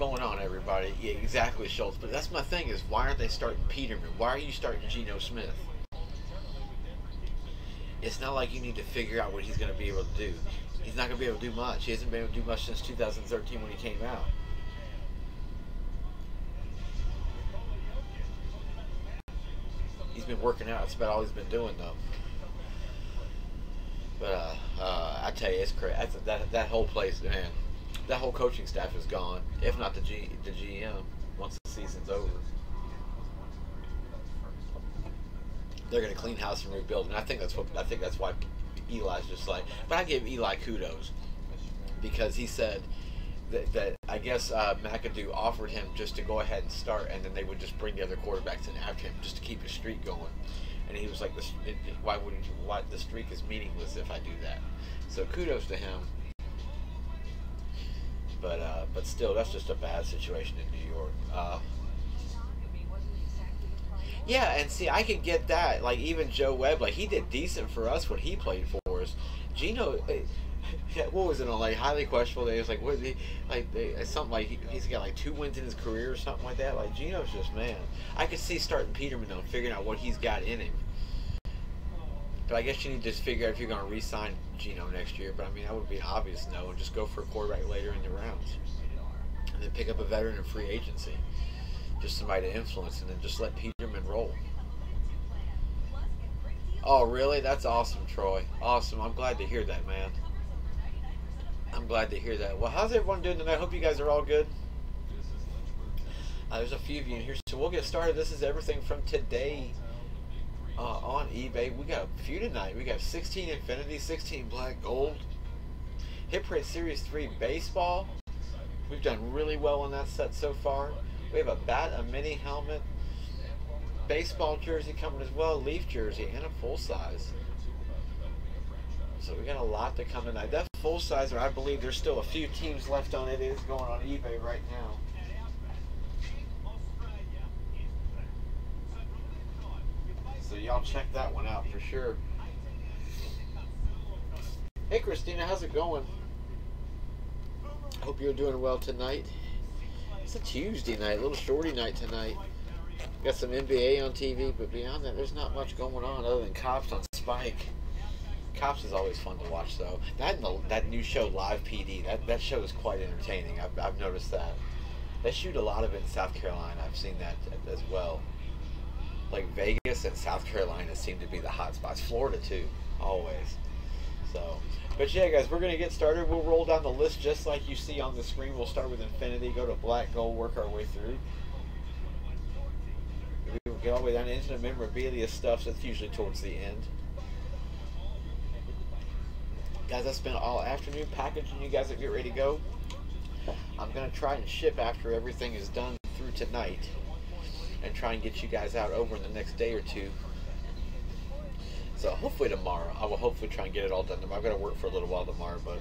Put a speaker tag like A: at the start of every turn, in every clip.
A: going on, everybody? Yeah, exactly, Schultz. But that's my thing is, why aren't they starting Peterman? Why are you starting Geno Smith? It's not like you need to figure out what he's going to be able to do. He's not going to be able to do much. He hasn't been able to do much since 2013 when he came out. He's been working out. That's about all he's been doing, though. But uh, uh, I tell you, it's crazy. That that whole place, man, that whole coaching staff is gone. If not the G the GM, once the season's over, they're gonna clean house and rebuild. And I think that's what I think that's why Eli's just like. But I give Eli kudos because he said that, that I guess uh, McAdoo offered him just to go ahead and start, and then they would just bring the other quarterbacks in after him just to keep his streak going and he was like, "Why wouldn't you? Why the streak is meaningless if I do that?" So kudos to him. But uh, but still, that's just a bad situation in New York. Uh, yeah, and see, I could get that. Like even Joe Webb, like he did decent for us when he played for us. Geno. eh, what was it on like highly questionable days? Like what? Like they, something like he, has got like two wins in his career or something like that. Like Geno's just man. I could see starting Peterman though, figuring out what he's got in him. But I guess you need to just figure out if you're going to re-sign Geno next year. But I mean, that would be an obvious no, and just go for a quarterback later in the rounds, and then pick up a veteran in free agency, just somebody to influence, and then just let Peterman roll. Oh, really? That's awesome, Troy. Awesome. I'm glad to hear that, man. I'm glad to hear that. Well, how's everyone doing tonight? I hope you guys are all good. Uh, there's a few of you in here, so we'll get started. This is everything from today uh, on eBay. We got a few tonight. We got 16 Infinity, 16 Black Gold, Hit Parade Series 3 Baseball. We've done really well on that set so far. We have a bat, a mini helmet, baseball jersey coming as well, Leaf jersey, and a full size. So we got a lot to come tonight. That full size, I believe there's still a few teams left on it. It is going on eBay right now. Y'all check that one out for sure. Hey Christina, how's it going? Hope you're doing well tonight. It's a Tuesday night, a little shorty night tonight. Got some NBA on TV, but beyond that, there's not much going on other than Cops on Spike. Cops is always fun to watch, though. That the, that new show, Live PD, that, that show is quite entertaining. I've, I've noticed that. They shoot a lot of it in South Carolina. I've seen that as well. Like Vegas and South Carolina seem to be the hot spots. Florida too, always. So, but yeah, guys, we're gonna get started. We'll roll down the list just like you see on the screen. We'll start with Infinity, go to Black Gold, work our way through. We'll get all the way down into the memorabilia stuff. That's usually towards the end. Guys, I spent all afternoon packaging you guys that get ready to go. I'm to try and ship after everything is done through tonight and try and get you guys out over in the next day or two. So hopefully tomorrow, I will hopefully try and get it all done. I've got to work for a little while tomorrow, but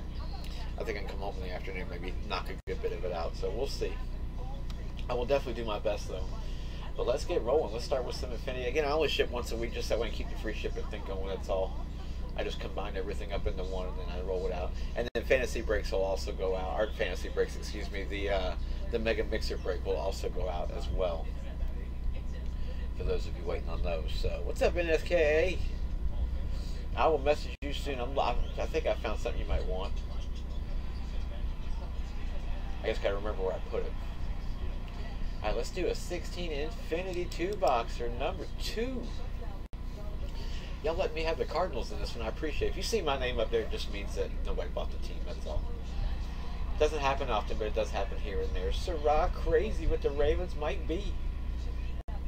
A: I think I can come home in the afternoon, maybe knock a good bit of it out. So we'll see. I will definitely do my best though. But let's get rolling. Let's start with some Infinity. Again, I only ship once a week just way I keep the free shipping thing going. That's all. I just combine everything up into one and then I roll it out. And then fantasy breaks will also go out. Art fantasy breaks, excuse me. The uh, the mega mixer break will also go out as well. For those of you waiting on those. So what's up, NSKA? I will message you soon. I'm, I think I found something you might want. I just gotta remember where I put it. Alright, let's do a 16 Infinity 2 boxer number 2. Y'all let me have the Cardinals in this one. I appreciate it. If you see my name up there, it just means that nobody bought the team. That's all. Doesn't happen often, but it does happen here and there. Syrah crazy with the Ravens might be.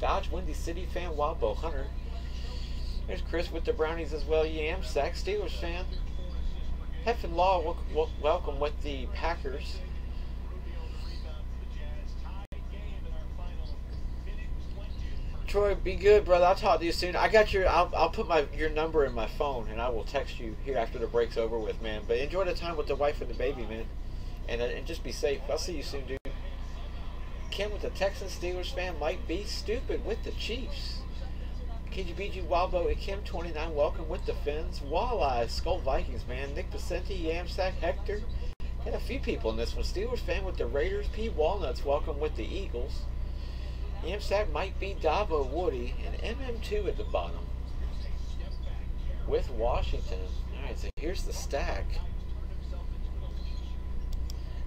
A: Dodge Windy City fan, Wildbow Hunter. There's Chris with the Brownies as well. Yam Sack Steelers fan. Heffin Law, welcome with the Packers. Troy, be good, brother. I'll talk to you soon. I got your. I'll, I'll put my your number in my phone, and I will text you here after the break's over with, man. But enjoy the time with the wife and the baby, man, and uh, and just be safe. I'll see you soon, dude. Kim with the Texans Steelers fan might be stupid with the Chiefs. KGBG Wildbow at Kim 29, welcome with the Fins. Walleye, Skull Vikings, man. Nick Vicente, Yamsack, Hector, Got a few people in this one. Steelers fan with the Raiders. P. Walnuts welcome with the Eagles. Yamsack might be Davo Woody. And MM2 at the bottom. With Washington. Alright, so here's the stack.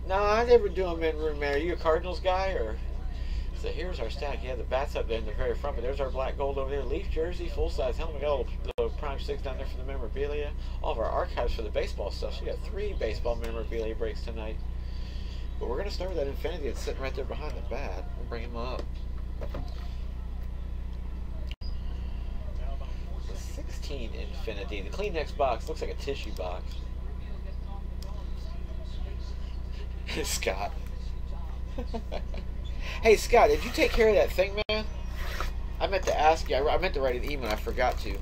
A: No, I never do them in room. Are you a Cardinals guy or? So here's our stack. Yeah, the bats up there in the very front, but there's our black gold over there. Leaf jersey, full size helmet. We got a little, little prime six down there for the memorabilia. All of our archives for the baseball stuff. So we got three baseball memorabilia breaks tonight. But we're gonna start with that Infinity that's sitting right there behind the bat. We'll bring him up. The 16 Infinity. The Kleenex box looks like a tissue box. Scott. hey, Scott, did you take care of that thing, man? I meant to ask you. I meant to write an email. I forgot to.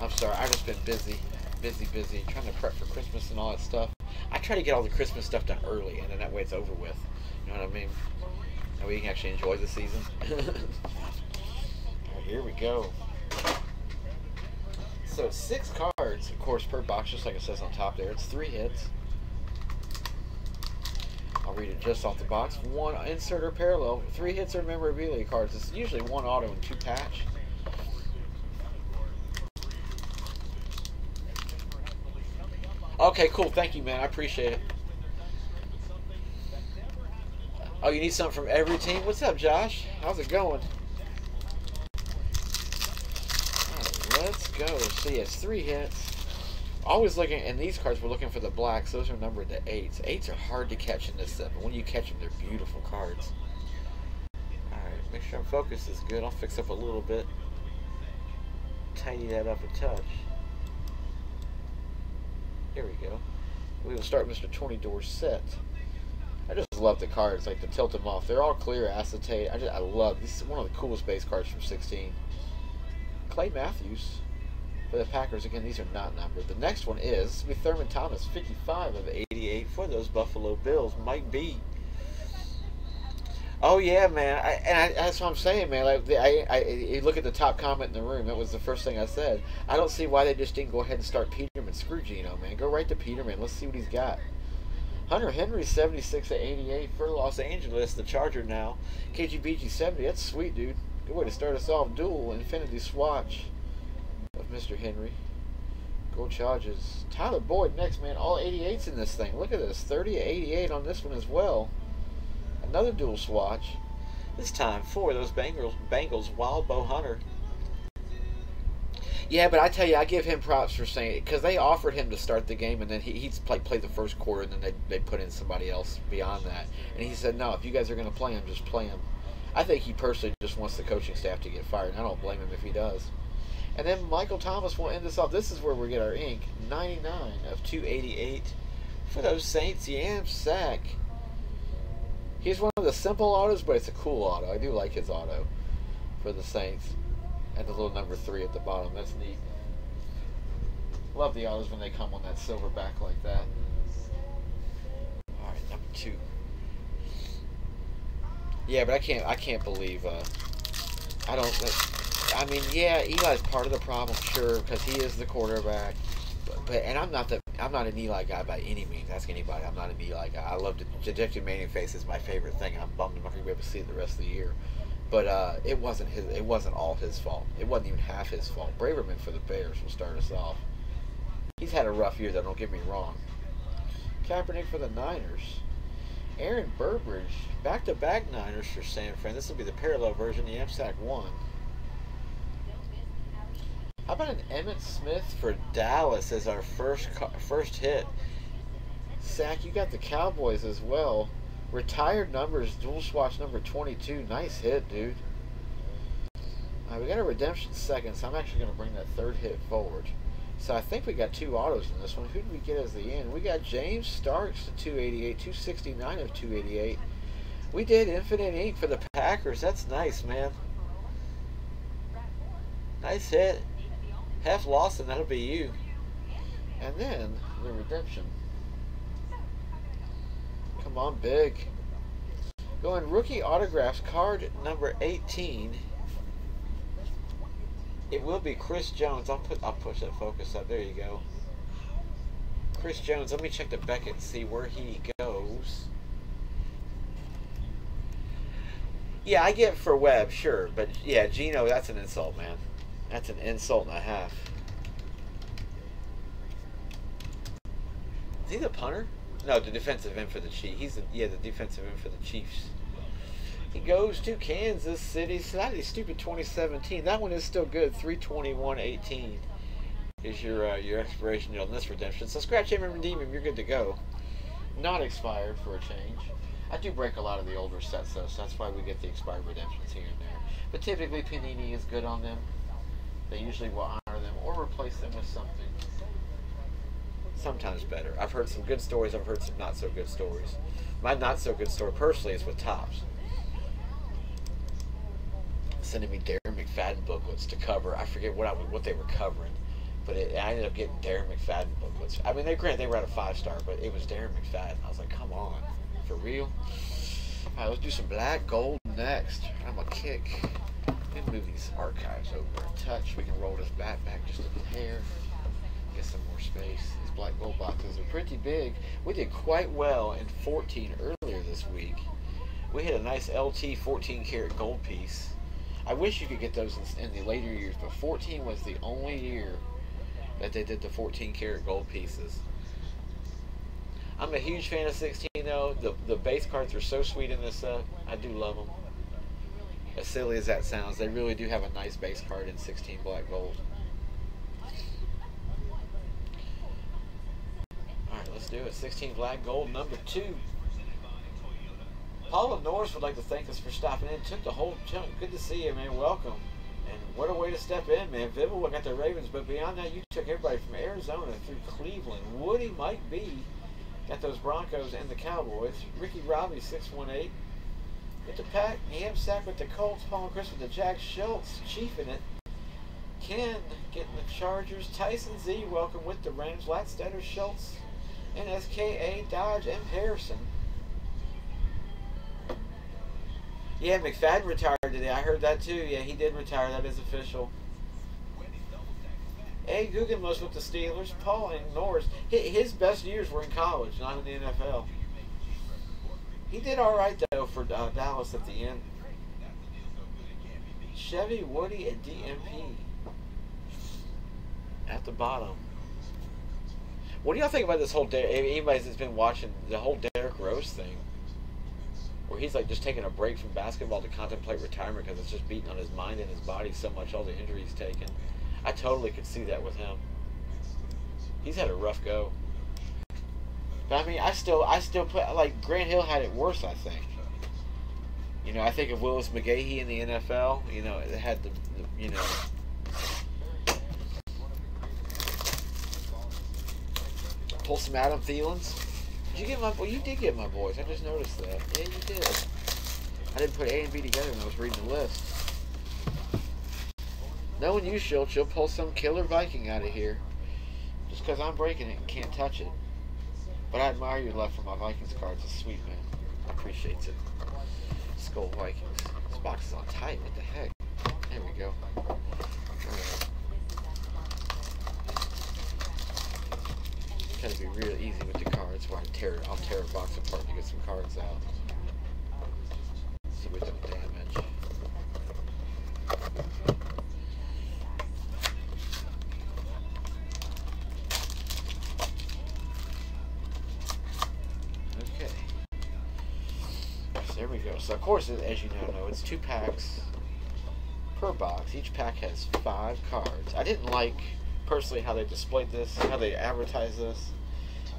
A: I'm sorry. I've just been busy, busy, busy, trying to prep for Christmas and all that stuff. I try to get all the Christmas stuff done early, and then that way it's over with. You know what I mean? That way you can actually enjoy the season. here we go. So six cards, of course, per box, just like it says on top there. It's three hits. I'll read it just off the box. One insert or parallel. Three hits or memorabilia cards. It's usually one auto and two patch. Okay, cool. Thank you, man. I appreciate it. Oh, you need something from every team? What's up, Josh? How's it going? let's go. See, it's three hits. Always looking, and these cards, we're looking for the blacks. Those are numbered to eights. Eights are hard to catch in this set, but when you catch them, they're beautiful cards. Alright, make sure our focus is good. I'll fix up a little bit. Tidy that up a touch. Here we go. We will start Mr. 20 Door set. I just love the cards, like to tilt them off. They're all clear acetate. I just I love this is one of the coolest base cards from 16. Clay Matthews for the Packers. Again, these are not numbered. The next one is with Thurman Thomas, 55 of 88 for those Buffalo Bills. Might be. Oh yeah, man, I, and I, that's what I'm saying, man. Like, I, I, you look at the top comment in the room. That was the first thing I said. I don't see why they just didn't go ahead and start Peterman. Screw Geno, man. Go right to Peterman. Let's see what he's got. Hunter Henry, 76 of 88 for Los Angeles, the Charger now. KGBG 70. That's sweet, dude. Good way to start us off. Dual Infinity Swatch of Mr. Henry. Gold charges. Tyler Boyd next, man. All 88s in this thing. Look at this. 30 88 on this one as well. Another dual swatch. This time for those Bengals, Bengals Wild Bow Hunter. Yeah, but I tell you, I give him props for saying it because they offered him to start the game, and then he he'd play play the first quarter, and then they they put in somebody else beyond that, and he said, "No, if you guys are going to play him, just play him." I think he personally just wants the coaching staff to get fired, and I don't blame him if he does. And then Michael Thomas will end this off. This is where we get our ink. 99 of 288 for those Saints. Yam sack. He's one of the simple autos, but it's a cool auto. I do like his auto for the Saints. And the little number three at the bottom. That's neat. Love the autos when they come on that silver back like that. All right, number two. Yeah, but I can't. I can't believe. Uh, I don't. I mean, yeah, Eli's part of the problem, sure, because he is the quarterback. But, but and I'm not the. I'm not an Eli guy by any means. Ask anybody. I'm not an Eli guy. I love the dejected Manning face is my favorite thing. I'm bummed I'm not gonna be able to see it the rest of the year. But uh, it wasn't his. It wasn't all his fault. It wasn't even half his fault. Braverman for the Bears will start us off. He's had a rough year, though. Don't get me wrong. Kaepernick for the Niners. Aaron Burbridge, back-to-back Niners for San Fran. This will be the parallel version, the MSAC 1. How about an Emmitt Smith for Dallas as our first first hit? Sack, you got the Cowboys as well. Retired numbers, dual swatch number 22. Nice hit, dude. We got a redemption second, so I'm actually going to bring that third hit forward. So I think we got two autos in this one. Who did we get as the end? We got James Starks to 288, 269 of 288. We did Infinite Ink for the Packers. That's nice, man. Nice hit. Hef and that'll be you. And then the redemption. Come on, big. Going rookie autographs, card number 18. It will be Chris Jones. I'll put I'll push that focus up. There you go. Chris Jones. Let me check the Beckett and see where he goes. Yeah, I get for Webb, sure, but yeah, Geno, that's an insult, man. That's an insult and a half. Is he the punter? No, the defensive end for the Chiefs. He's the, yeah, the defensive end for the Chiefs. He goes to Kansas City. Slightly stupid 2017. That one is still good. 321.18 is your uh, your expiration on this redemption. So scratch him and redeem him. You're good to go. Not expired for a change. I do break a lot of the older sets though, so that's why we get the expired redemptions here and there. But typically Panini is good on them. They usually will honor them or replace them with something sometimes better. I've heard some good stories. I've heard some not so good stories. My not so good story personally is with Topps Sending me Darren McFadden booklets to cover. I forget what I, what they were covering, but it, I ended up getting Darren McFadden booklets. I mean, they granted they were at a five star, but it was Darren McFadden. I was like, come on, for real. All right, let's do some black gold next. I'm a kick. And move these archives over a touch. We can roll this back back just a hair. Get some more space These black gold boxes are pretty big. We did quite well in 14 earlier this week. We had a nice LT 14 karat gold piece. I wish you could get those in, in, the later years, but 14 was the only year that they did the 14 karat gold pieces. I'm a huge fan of 16 though. The the base cards are so sweet in this set. I do love them. As silly as that sounds, they really do have a nice base card in 16 black gold. Alright, let's do it. 16 black gold, number two. Paula Norris would like to thank us for stopping in. Took the whole chunk. Good to see you, man. Welcome. And what a way to step in, man. Vibble got the Ravens, but beyond that, you took everybody from Arizona through Cleveland. Woody might be got those Broncos and the Cowboys. Ricky Robbie, 618. With the pack, Ham Sack with the Colts. Paul and Chris with the Jack Schultz, Chief in it. Ken getting the Chargers. Tyson Z, welcome with the Rams. Latstetter Schultz NSKA, Dodge, and Harrison. Yeah, McFadden retired today. I heard that too. Yeah, he did retire. That is official. A. Guggenmuss with the Steelers. Paul and Norris. His best years were in college, not in the NFL. He did all right though for uh, Dallas at the end. Chevy, Woody, and DMP at the bottom. What do y'all think about this whole? Anybody that's been watching the whole Derrick Rose thing, where he's like just taking a break from basketball to contemplate retirement because it's just beating on his mind and his body so much, all the injuries taken. I totally could see that with him. He's had a rough go. But I mean, I still, I still put like Grant Hill had it worse. I think. You know, I think of Willis McGahee in the NFL. You know, it had the, the you know pull some Adam Thielens. Did you get my? Well, you did get my boys. I just noticed that. Yeah, you did. I didn't put A and B together when I was reading the list. Knowing you, Schultz, you'll pull some killer Viking out of here. Just because I'm breaking it and can't touch it. But I admire your love for my Vikings cards. It's sweet, man. I appreciate it. Skull Vikings. This box is on tight. What the heck? There we go. to be real easy with the cards where I tear I'll tear a box apart to get some cards out. See what the damage. Okay. So there we go. So of course as you now know it's two packs per box. Each pack has five cards. I didn't like personally how they displayed this, how they advertised this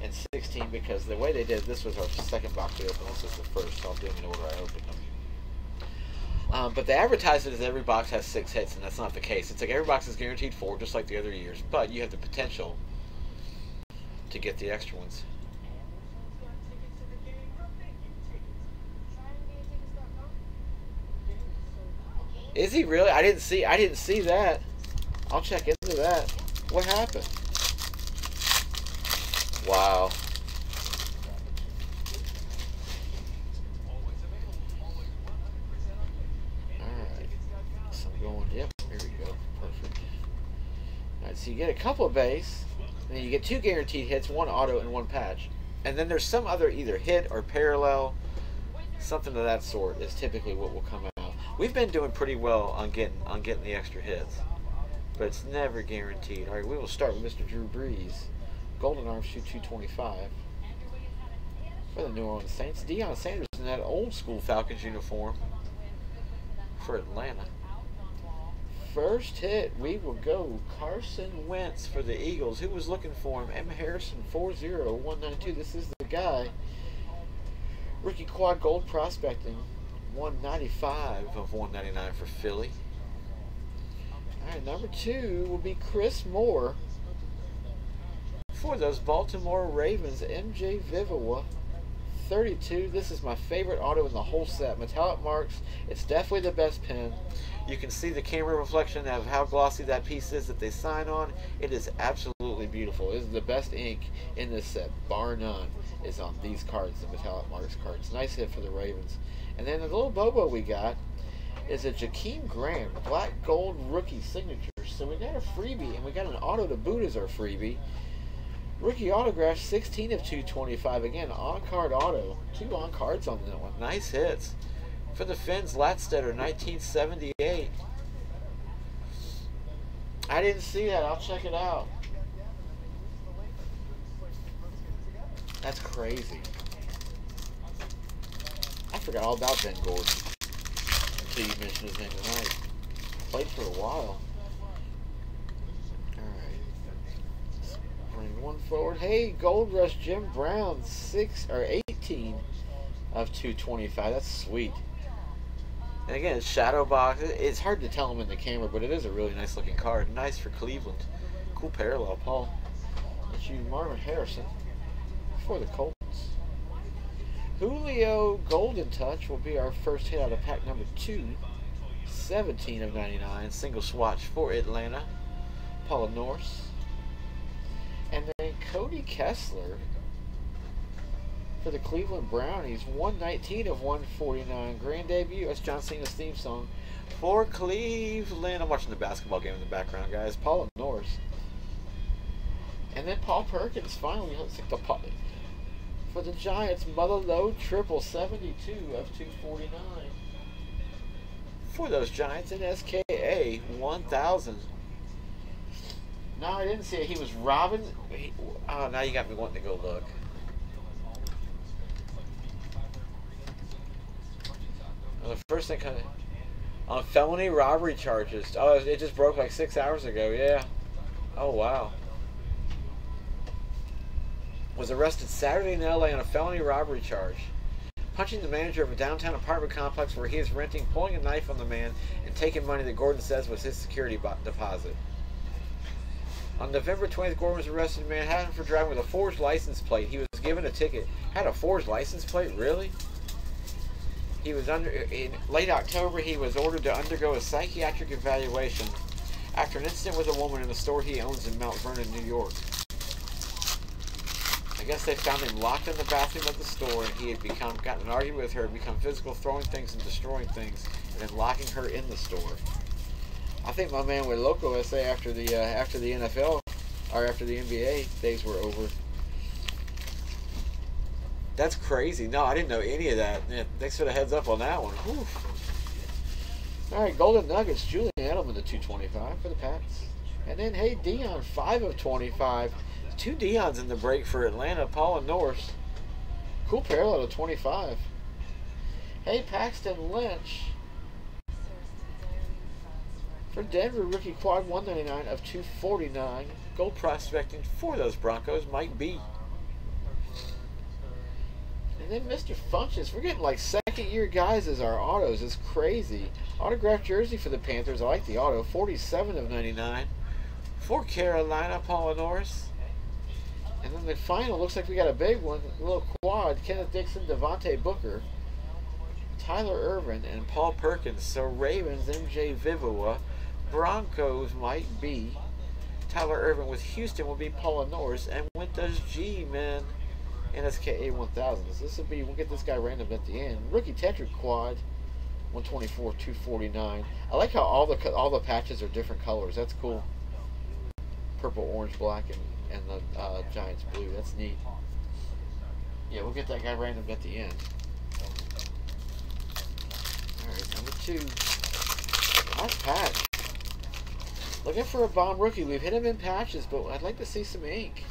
A: in 16 because the way they did this was our second box we opened. This was the first, so I'll do it in order I opened them. Um, but they advertise it as every box has six hits, and that's not the case. It's like every box is guaranteed four, just like the other years, but you have the potential to get the extra ones. Is he really? I didn't see. I didn't see that. I'll check into that. What happened? Wow. Alright. So I'm going, yep, here we go. Perfect. Alright, so you get a couple of base. And then you get two guaranteed hits, one auto and one patch. And then there's some other either hit or parallel, something of that sort is typically what will come out. We've been doing pretty well on getting on getting the extra hits, but it's never guaranteed. All right, we will start with Mr. Drew Brees, Golden Arm shoe 225 for the New Orleans Saints. Deion Sanders in that old school Falcons uniform for Atlanta. First hit, we will go Carson Wentz for the Eagles. Who was looking for him? M. Harrison 40192. This is the guy. Rookie quad gold prospecting. 195 of 199 for Philly. All right, number two will be Chris Moore for those Baltimore Ravens. MJ Vivawa 32. This is my favorite auto in the whole set. Metallic marks. It's definitely the best pen. You can see the camera reflection of how glossy that piece is that they sign on. It is absolutely beautiful. It is the best ink in this set, bar none, is on these cards, the Metallic Marks cards. Nice hit for the Ravens. And then the little Bobo we got is a Jakeem Grant black gold rookie signature. So we got a freebie, and we got an auto to boot as our freebie. Rookie autograph, 16 of 225. Again, on card auto. Two on cards on that one. Nice hits. For the Finns, Latstetter, 1978. I didn't see that. I'll check it out. That's crazy. Forgot all about Ben Gordon until you mentioned his name tonight. Played for a while. Alright. Bring one forward. Hey, Gold Rush Jim Brown, six or eighteen of two twenty-five. That's sweet. And again, shadow box. It's hard to tell them in the camera, but it is a really nice looking card. Nice for Cleveland. Cool parallel, Paul. It's you, Marvin Harrison, for the Colts. Julio Golden Touch will be our first hit out of pack number two. 17 of 99. Single swatch for Atlanta. Paula Norris. And then Cody Kessler for the Cleveland Brownies, 119 of 149. Grand debut. That's John Cena's theme song for Cleveland. I'm watching the basketball game in the background, guys. Paula Norris. And then Paul Perkins finally looks like the for the Giants. Mother Load triple 72 of 249. For those Giants in SKA 1000. No, I didn't see it. He was Robin. He, oh, now you got me wanting to go look. Well, the first thing kind of on felony robbery charges. Oh, it just broke like six hours ago. Yeah. Oh wow. Was arrested Saturday in LA on a felony robbery charge. Punching the manager of a downtown apartment complex where he is renting, pulling a knife on the man, and taking money that Gordon says was his security deposit. On November 20th, Gordon was arrested in Manhattan for driving with a forged license plate. He was given a ticket. Had a forged license plate? Really? He was under in late October. He was ordered to undergo a psychiatric evaluation after an incident with a woman in the store he owns in Mount Vernon, New York. I guess they found him locked in the bathroom of the store, and he had become gotten an argument with her, become physical, throwing things and destroying things, and then locking her in the store. I think my man with Loco SA after the uh, after the NFL or after the NBA days were over. That's crazy. No, I didn't know any of that. Yeah, thanks for the heads up on that one. Whew. All right, Golden Nuggets, Julian Edelman, the 225 for the Pats. And then, hey, Deion, 5 of 25. Two Deions in the break for Atlanta, Paula Norris. Cool parallel to 25. Hey, Paxton Lynch, for Denver, rookie quad 199 of 249. Gold prospecting for those Broncos might be. And then Mr. Funchess, we're getting like second year guys as our autos. It's crazy. Autographed jersey for the Panthers. I like the auto. 47 of 99. For Carolina, Paula Norris. And then the final looks like we got a big one. A little quad. Kenneth Dixon, Devontae Booker. Tyler Ervin, and Paul Perkins. So Ravens, MJ Vivawa. Broncos might be Tyler Ervin With Houston will be Paula Norris. And with those G-men, NSKA 1000s. This will be, we'll get this guy random at the end. Rookie Tetrick Quad, 124, 249. I like how all the all the patches are different colors. That's cool. Purple, orange, black, and and the uh, Giants blue. That's neat. Yeah, we'll get that guy random at the end. Alright, number two. Nice patch. Looking for a bomb rookie. We've hit him in patches, but I'd like to see some ink.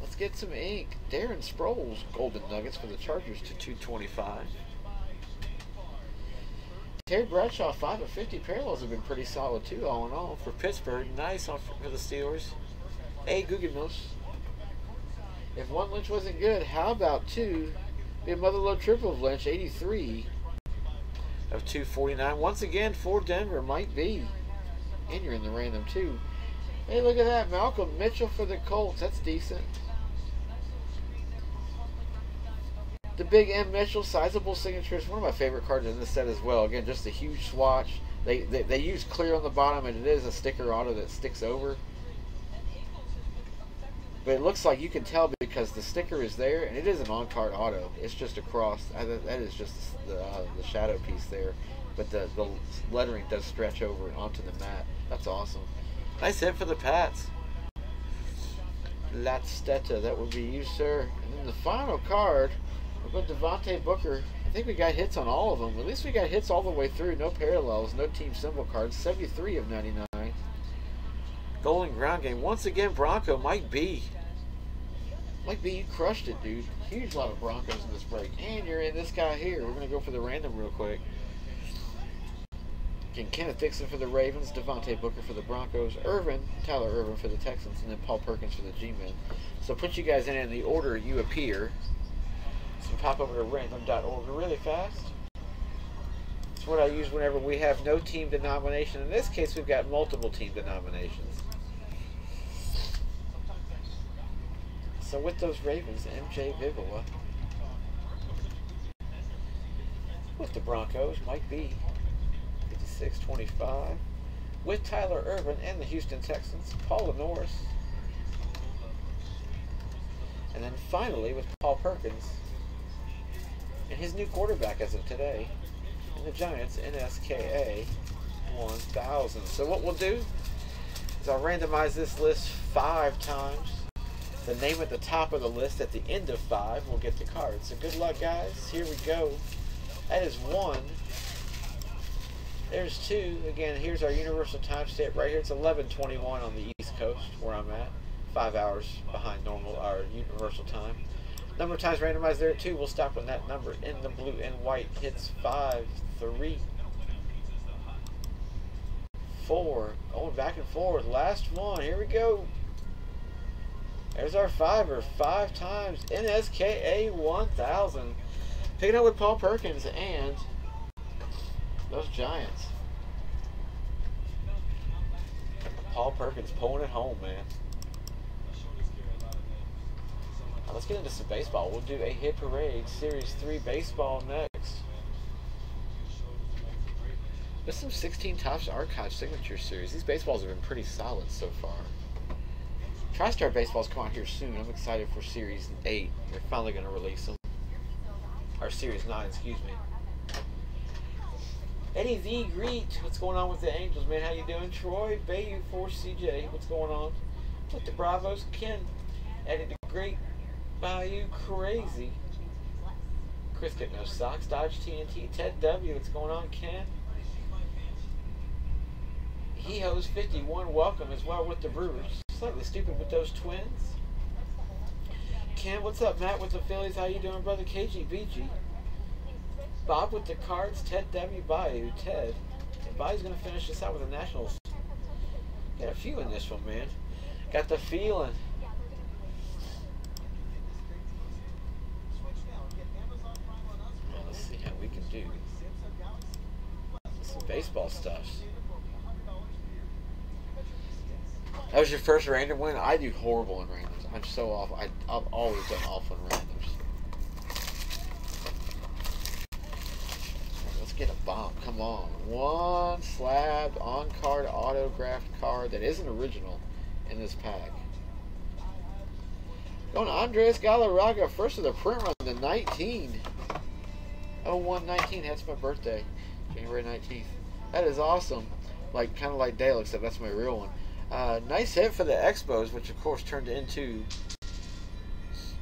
A: Let's get some ink. Darren Sproles, Golden Nuggets for the Chargers to 225. Terry Bradshaw, 5 of 50 parallels have been pretty solid too, all in all. For Pittsburgh, nice for the Steelers. Hey, Guggenmos. If one Lynch wasn't good, how about two? Be a motherload triple of Lynch, 83 of 249. Once again, for Denver, might be. And you're in the random too. Hey, look at that. Malcolm Mitchell for the Colts. That's decent. The big M Mitchell sizable signatures. One of my favorite cards in this set as well. Again, just a huge swatch. They, they, they use clear on the bottom, and it is a sticker auto that sticks over. But it looks like you can tell because the sticker is there, and it is an on-card auto. It's just across. That is just the, uh, the shadow piece there. But the, the lettering does stretch over onto the mat. That's awesome. Nice hit for the Pats. Latsteta, that would be you, sir. And then the final card, we've got Devontae Booker. I think we got hits on all of them. At least we got hits all the way through. No parallels, no team symbol cards. 73 of 99. Golden ground game. Once again, Bronco might be. Might be you crushed it, dude. Huge lot of Broncos in this break. And you're in this guy here. We're going to go for the random real quick. Again, Kenneth Dixon for the Ravens, Devontae Booker for the Broncos, Ervin, Tyler Ervin for the Texans, and then Paul Perkins for the G-Men. So put you guys in in the order you appear. So pop over to random.org really fast. It's what I use whenever we have no team denomination. In this case, we've got multiple team denominations. So with those Ravens, MJ Vivula. With the Broncos, Mike B. 56-25. With Tyler Ervin and the Houston Texans, Paula Norris. And then finally with Paul Perkins and his new quarterback as of today. And the Giants NSKA 1000. So what we'll do is I'll randomize this list five times the name at the top of the list at the end of five will get the card. So good luck, guys. Here we go. That is one. There's two. Again, here's our universal time stamp right here. It's 11:21 on the East Coast, where I'm at. Five hours behind normal our universal time. Number of times randomized there too. We'll stop when that number in the blue and white hits five, three, four. Going back and forth. Last one. Here we go. There's our fiver, five times NSKA 1000. Picking up with Paul Perkins and those Giants. Paul Perkins pulling it home, man. Now let's get into some baseball. We'll do a hit parade, Series 3 baseball next. There's some 16 Topps Archive Signature Series. These baseballs have been pretty solid so far. TriStar Baseball's come out here soon. I'm excited for Series 8. They're finally going to release them. Or Series 9, excuse me. Eddie V, greet. What's going on with the Angels, man? How you doing? Troy, Bayou, Force, CJ. What's going on? With the Bravos, Ken. Eddie the Great, Bayou, crazy. Chris get no socks. Dodge TNT. Ted W. What's going on, Ken? He hoes 51. Welcome as well with the Brewers slightly stupid with those twins. Ken, what's up? Matt with the Phillies. How you doing, brother? KGBG. Bob with the cards. Ted W. Bayou. Ted. And Bayou's going to finish this out with the Nationals. Got a few in this one, man. Got the feeling. let's see how we can do some baseball stuff. That was your first random win? I do horrible in randoms. I'm so off. I, I've always done awful in randoms. Let's get a bomb. Come on. One slab on card autographed card that isn't original in this pack. Going Andres Galarraga, first of the print run, the 19. 0119, that's my birthday. January 19th. That is awesome. Like, kind of like Dale, except that's my real one. Uh, nice hit for the Expos, which of course turned into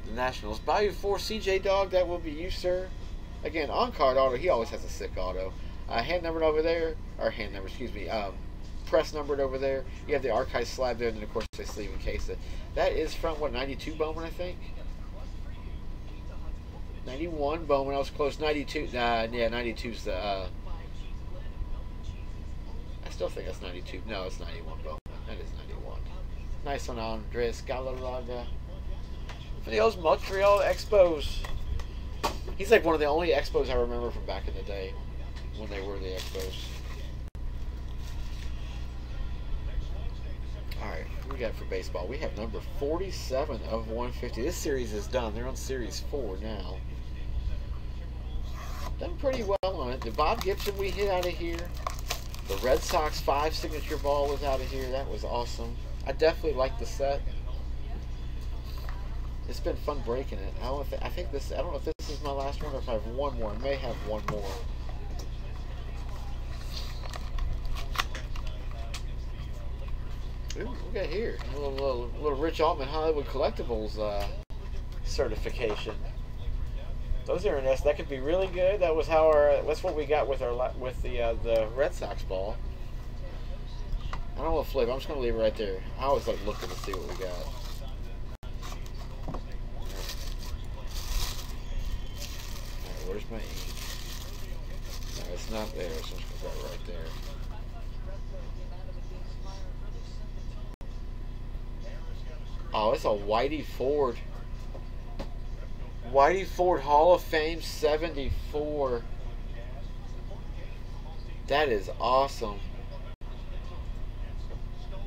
A: the Nationals. Bayou 4 CJ Dog, that will be you, sir. Again, on card auto, he always has a sick auto. Uh, hand numbered over there, or hand number, excuse me, um, press numbered over there. You have the archive slab there, and then of course they sleeve and case it. That is from what 92 Bowman, I think. 91 Bowman. I was close. 92. Nah, yeah, 92's the. Uh, I still think that's 92. No, it's 91 Bowman. That is 91. Nice one, Andres Galarraga. For the old Montreal Expos. He's like one of the only Expos I remember from back in the day when they were the Expos. Alright, we got for baseball? We have number 47 of 150. This series is done. They're on series 4 now. Done pretty well on it. The Bob Gibson we hit out of here. The Red Sox 5 signature ball was out of here. That was awesome. I definitely like the set. It's been fun breaking it. I don't I think this. I don't know if this is my last one or if I have one more. I may have one more. Ooh, we got here a little, little, little Rich Altman Hollywood Collectibles uh, certification. Those are nice. That could be really good. That was how our. That's what we got with our with the uh, the Red Sox ball. I don't want to flip. I'm just gonna leave it right there. I always like looking to see what we got. Where's my ink? No, it's not there, so I'm just gonna go right there. Oh, it's a Whitey Ford. Whitey Ford Hall of Fame 74. That is awesome.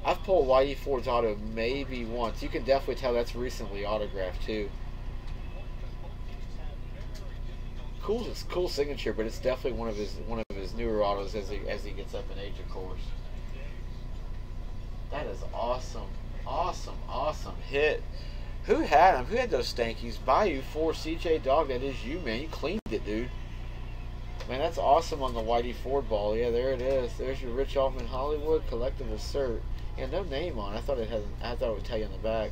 A: I've pulled Whitey Ford's auto maybe once. You can definitely tell that's recently autographed too. Cool, it's cool signature, but it's definitely one of his one of his newer autos as he as he gets up in age, of course. That is awesome, awesome, awesome hit. Who had them? Who had those stankies? Bayou 4 CJ Dog. That is you, man. You cleaned it, dude. Man, that's awesome on the Whitey Ford ball. Yeah, there it is. There's your Rich Altman Hollywood collectible cert. Yeah, no name on. I thought it had. I thought it would tell you on the back.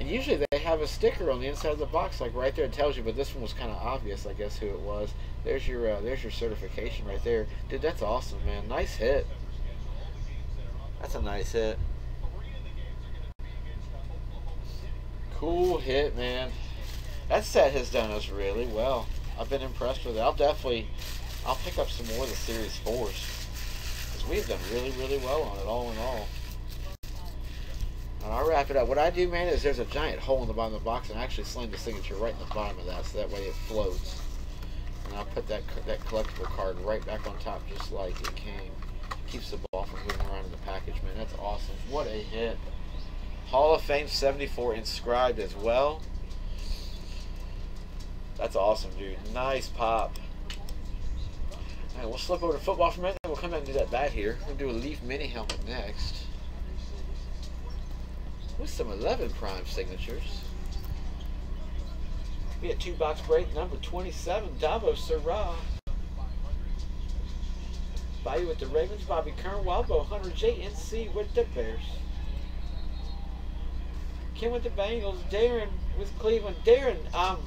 A: And usually they have a sticker on the inside of the box, like right there. It tells you, but this one was kind of obvious. I guess who it was. There's your. Uh, there's your certification right there, dude. That's awesome, man. Nice hit. That's a nice hit. Cool hit, man. That set has done us really well. I've been impressed with it. I'll definitely, I'll pick up some more of the Series 4s. We've done really, really well on it, all in all. And I'll wrap it up. What I do, man, is there's a giant hole in the bottom of the box, and I actually slam the signature right in the bottom of that, so that way it floats. And I'll put that that collectible card right back on top, just like it came. Keeps the ball from moving around in the package, man. That's awesome. What a hit. Hall of Fame 74 inscribed as well. That's awesome, dude. Nice pop. Alright, we'll slip over to football for a minute, we'll come back and do that bat here. We'll do a Leaf mini helmet next. With some 11 prime signatures. We had two box break, number 27, Davo Surratt. Bayou with the Ravens, Bobby Kern, Wildbow, Hunter JNC with the Bears. Kim with the Bengals, Darren with Cleveland. Darren, um,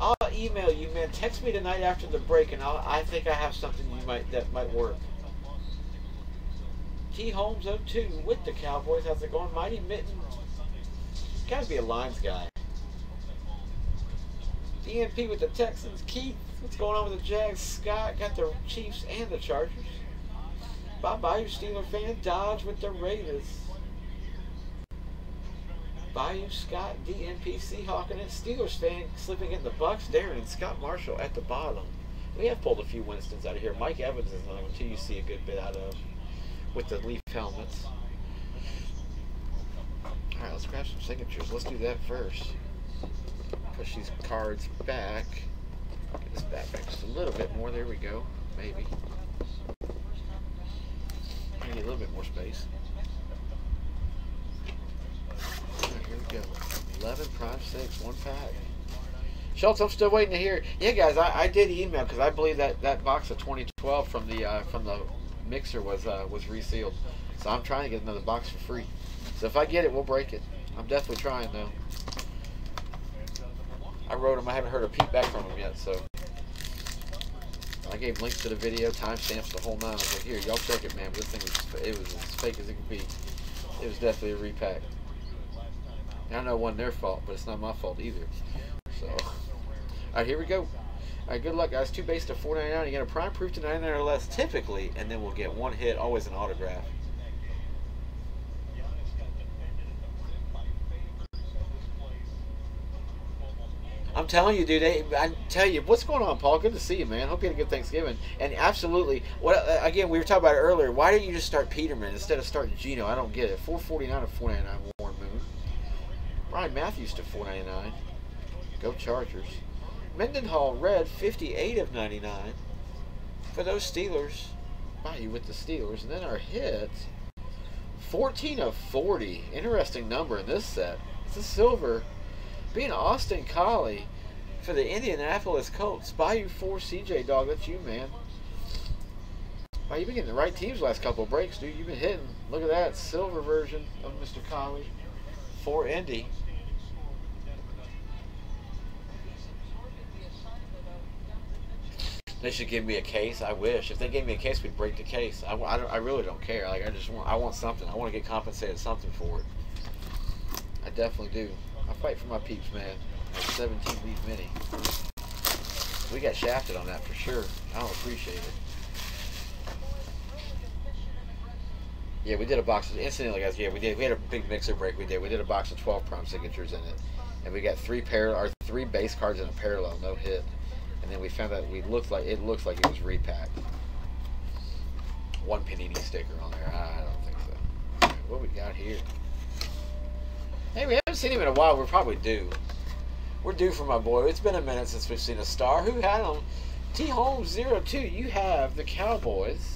A: I'll email you, man. Text me tonight after the break, and I'll, I think I have something you might that might work. T Holmes 02 with the Cowboys. How's it going? Mighty Mitten. Gotta be a lines guy. DNP with the Texans. Keith, what's going on with the Jags? Scott got the Chiefs and the Chargers. Bob Bayou Steeler fan. Dodge with the Raiders. Bayou Scott, DNP Seahawk, and Steelers fan slipping in the Bucks. Darren and Scott Marshall at the bottom. We have pulled a few Winstons out of here. Mike Evans is another one too. You see a good bit out of with the Leaf helmets. All right, let's grab some signatures. Let's do that first. Push these cards back. Get this back back just a little bit more. There we go. Maybe. Maybe a little bit more space. Alright, Here we go. 11 prime 6, one pack. Schultz, I'm still waiting to hear. Yeah, guys, I, I did email because I believe that that box of 2012 from the uh, from the mixer was uh, was resealed. So I'm trying to get another box for free. So if I get it, we'll break it. I'm definitely trying though. I wrote him. I haven't heard a peep back from him yet, so I gave links to the video, timestamps, the whole nine. I was like, here, y'all check it, man. But this thing was it was as fake as it could be. It was definitely a repack. I know it wasn't their fault, but it's not my fault either. So, all right, here we go. All right, good luck, guys. Two base to 4.99. You get a prime proof to 99 or less, typically, and then we'll get one hit, always an autograph. I'm telling you, dude. I tell you, what's going on, Paul? Good to see you, man. Hope you had a good Thanksgiving. And absolutely, what uh, again? We were talking about earlier. Why didn't you just start Peterman instead of starting Geno? I don't get it. 449 or 499 Warren Moon. Ryan Mathews to 499. Go Chargers. Mendenhall red 58 of 99 for those Steelers. you with the Steelers, and then our hit 14 of 40. Interesting number in this set. It's a silver being Austin Collie for the Indianapolis Colts. Bayou 4 CJ Dog, that's you, man. Wow, you've been getting the right teams last couple breaks, dude. You've been hitting. Look at that silver version of Mr. Collie for Indy. They should give me a case. I wish. If they gave me a case, we'd break the case. I, I, I really don't care. Like I just want, I want something. I want to get compensated something for it. I definitely do. I fight for my peeps, man. 17 leaf mini. We got shafted on that for sure. I don't appreciate it. Yeah, we did a box of incidentally, guys. Yeah, we did. We had a big mixer break. We did. We did a box of 12 prime signatures in it, and we got three pair, our three base cards in a parallel, no hit. And then we found out we looked like it looks like it was repacked. One Panini sticker on there. I don't think so. What we got here? Hey, we haven't seen him in a while. We're probably due. We're due for my boy. It's been a minute since we've seen a star. Who had him? T Holmes 02. You have the Cowboys.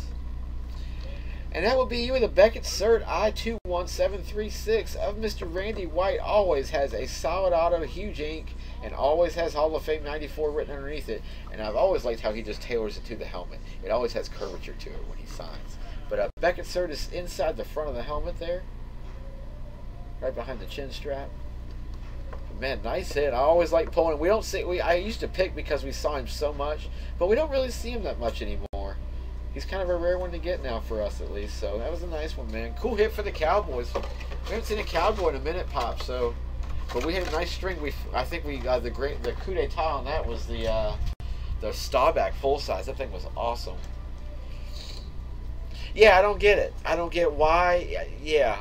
A: And that will be you with a Beckett Cert I21736 of Mr. Randy White. Always has a solid auto, huge ink, and always has Hall of Fame 94 written underneath it. And I've always liked how he just tailors it to the helmet. It always has curvature to it when he signs. But uh, Beckett Cert is inside the front of the helmet there right behind the chin strap. Man, nice hit. I always like pulling. We don't see. We I used to pick because we saw him so much, but we don't really see him that much anymore. He's kind of a rare one to get now for us, at least. So that was a nice one, man. Cool hit for the Cowboys. We haven't seen a Cowboy in a minute, pop. So, but we had a nice string. We I think we uh, the great the coup d'état on that was the uh, the Staubach full size. That thing was awesome. Yeah, I don't get it. I don't get why. Yeah,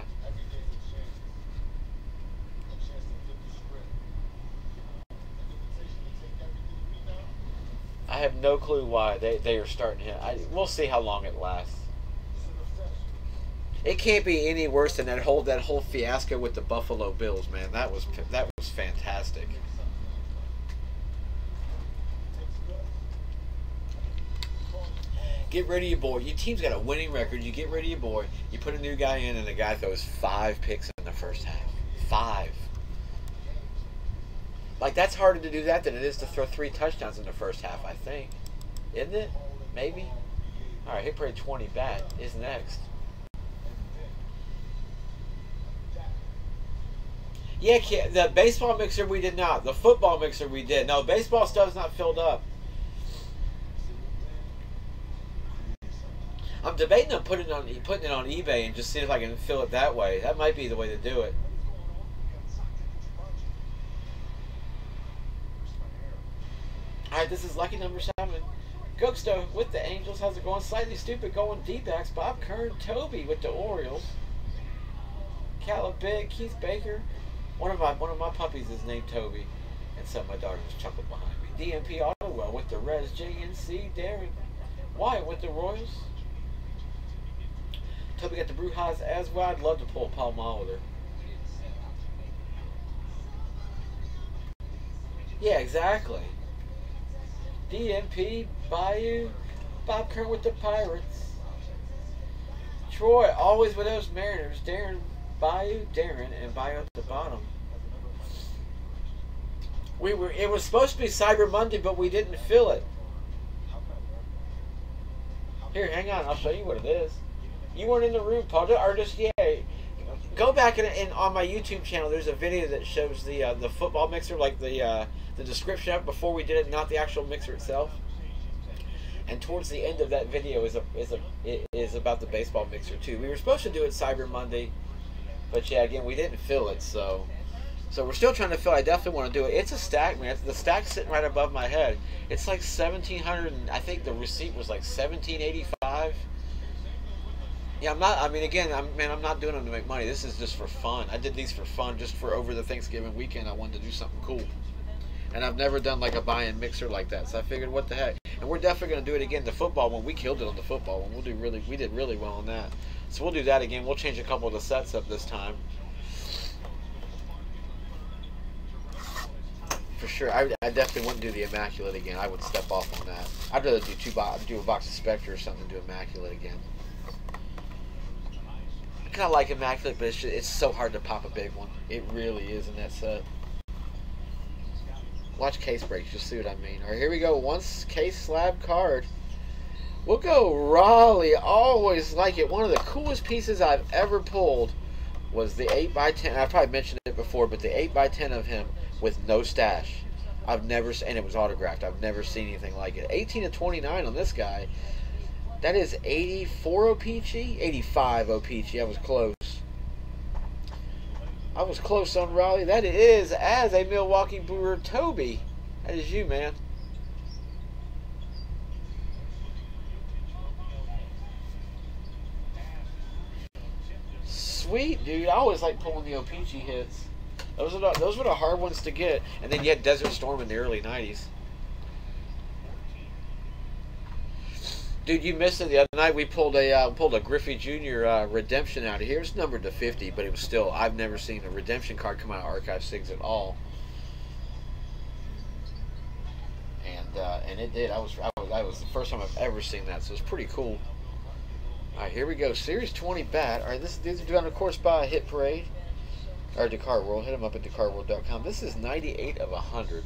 A: I have no clue why they, they are starting him. I, we'll see how long it lasts. It can't be any worse than that whole that whole fiasco with the Buffalo Bills, man. That was that was fantastic. Get rid of your boy. Your team's got a winning record. You get rid of your boy. You put a new guy in, and the guy throws five picks in the first half. Five. Like that's harder to do that than it is to throw three touchdowns in the first half. I think, isn't it? Maybe. All right, hit parade 20 bat is next. Yeah, the baseball mixer we did not. The football mixer we did. No, baseball stuff's not filled up. I'm debating on putting it on putting it on eBay and just seeing if I can fill it that way. That might be the way to do it. Alright, this is lucky number seven. Goksto with the Angels. How's it going? Slightly stupid going D-backs. Bob Kern, Toby with the Orioles. Caleb Big, Keith Baker. One of my one of my puppies is named Toby. And so my daughter chuckled behind me. DMP Ottawell with the Reds. JNC Darren. Wyatt with the Royals. Toby got the Brewers as well. I'd love to pull Paul Molitor. Yeah, exactly. DMP, Bayou, Bob Kern with the Pirates. Troy, always with those Mariners. Darren, Bayou, Darren, and Bayou at the bottom. We were. It was supposed to be Cyber Monday, but we didn't fill it. Here, hang on. I'll show you what it is. You weren't in the room, Paul. Or just yeah. Go back and, and on my YouTube channel, there's a video that shows the uh, the football mixer, like the uh, the description of before we did it, not the actual mixer itself. And towards the end of that video is a is a is about the baseball mixer too. We were supposed to do it Cyber Monday, but yeah, again we didn't fill it, so so we're still trying to fill. I definitely want to do it. It's a stack, man. The stack's sitting right above my head. It's like seventeen hundred, and I think the receipt was like seventeen eighty five. Yeah, I'm not. I mean, again, I'm man. I'm not doing them to make money. This is just for fun. I did these for fun, just for over the Thanksgiving weekend. I wanted to do something cool, and I've never done like a buy-in mixer like that. So I figured, what the heck? And we're definitely going to do it again. The football one, we killed it on the football one. We'll do really. We did really well on that. So we'll do that again. We'll change a couple of the sets up this time. For sure, I, I definitely wouldn't do the immaculate again. I would step off on that. I'd rather do two bo- do a box of Spectra or something. Do immaculate again. Kind of like immaculate, but it's, just, it's so hard to pop a big one. It really is in that set. Watch case breaks. You'll see what I mean. All right, here we go. Once case slab card. We'll go Raleigh. Always like it. One of the coolest pieces I've ever pulled was the 8x10. I've probably mentioned it before, but the 8x10 of him with no stash. I've never and it was autographed. I've never seen anything like it. 18 to 29 on this guy. That is 84 O-Pee-Chee, 85 O-Pee-Chee. I was close. I was close on Raleigh. That is as a Milwaukee Brewer, Toby. That is you, man. Sweet, dude. I always like pulling the O-Pee-Chee hits. Those are the, those were the hard ones to get. And then you had Desert Storm in the early 90s. Dude, you missed it the other night. We pulled a uh, pulled a Griffey Jr. Uh, redemption out of here. It's numbered to 50, but it was still. I've never seen a redemption card come out of Archive Six at all. And uh, and it did. I was, I was that was the first time I've ever seen that. So it's pretty cool. All right, here we go. Series 20 bat. All right, this these are done of course by Hit Parade or DA Card World. Hit them up at DACardWorld.com. This is 98 of 100.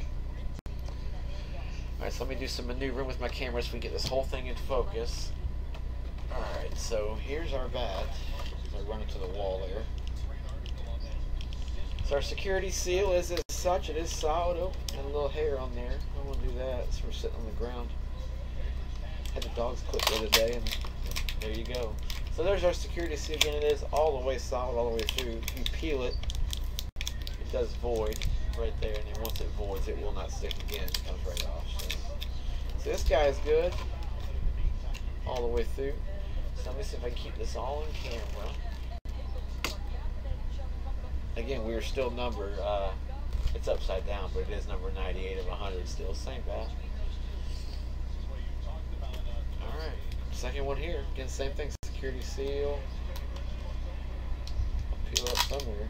A: Alright, so let me do some maneuvering with my camera so we get this whole thing in focus. Alright, so here's our bat. I run into the wall there. So our security seal is as such. It is solid. Oh, and a little hair on there. I won't do that. So we're sitting on the ground. Had the dogs clipped the other day, and there you go. So there's our security seal again. It is all the way solid, all the way through. If you peel it, it does void right there, and then once it voids, it will not stick again. It comes right off. So this guy is good all the way through. So let me see if I can keep this all on camera. Again, we are still number, uh, it's upside down, but it is number 98 of 100 still. Same bat. Alright, second one here. Again, same thing. Security seal. I'll peel up somewhere.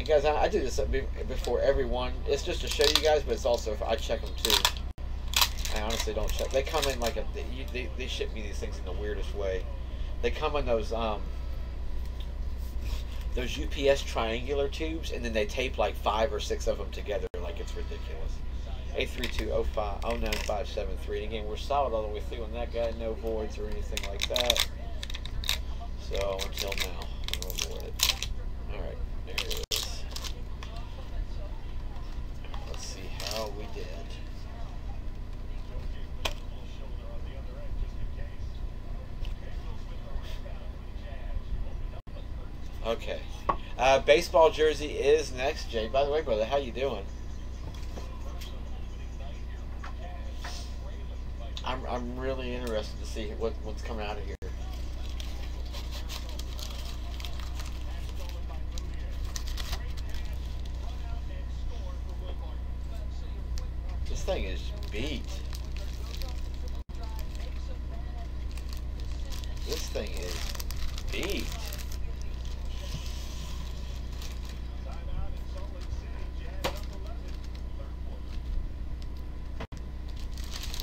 A: And guys, I, I do this before everyone. It's just to show you guys, but it's also I check them too. I honestly don't check. They come in like a they, they, they ship me these things in the weirdest way. They come in those um those UPS triangular tubes, and then they tape like five or six of them together, like it's ridiculous. Eight three two oh five oh nine five seven three. Again, we're solid all the way through on that guy. No voids or anything like that. So until now, it. All right, there it is. Oh, we did. Okay. Uh, baseball jersey is next, Jay. By the way, brother, how you doing? I'm, I'm really interested to see what, what's coming out of here. Thing is beat. This thing is beat.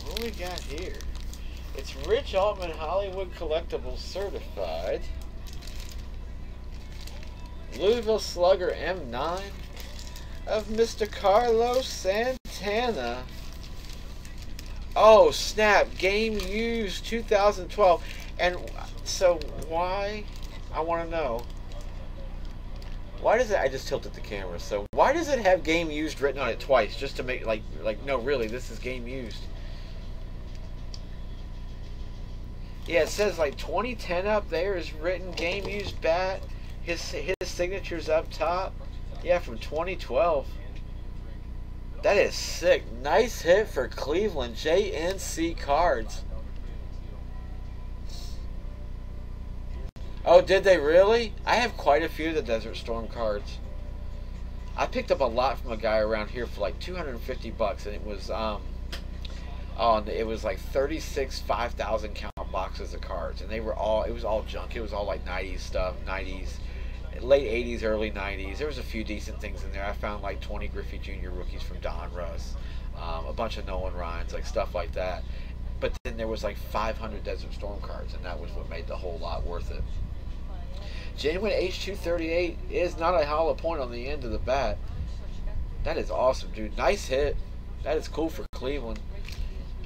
A: What we got here? It's Rich Altman Hollywood Collectibles Certified. Louisville Slugger M9 of Mr. Carlos Santana Oh, snap. Game used 2012. And so why? I want to know. Why does it? I just tilted the camera. So why does it have game used written on it twice, just to make like like no, really, this is game used. Yeah, it says like 2010 up there is written game used bat. His his signature's up top. Yeah, from 2012. That is sick. Nice hit for Cleveland. JNC cards. Oh, did they really? I have quite a few of the Desert Storm cards. I picked up a lot from a guy around here for like 250 bucks, and it was um, oh, it was like 36 5,000 count boxes of cards, and they were all it was all junk. It was all like 90s stuff, 90s, late 80s, early 90s. There was a few decent things in there. I found like 20 Griffey Jr. rookies from Donruss, um, a bunch of Nolan Ryan's, like stuff like that. But then there was like 500 Desert Storm cards, and that was what made the whole lot worth it. Genuine H238 is not a hollow point on the end of the bat. That is awesome, dude. Nice hit. That is cool for Cleveland.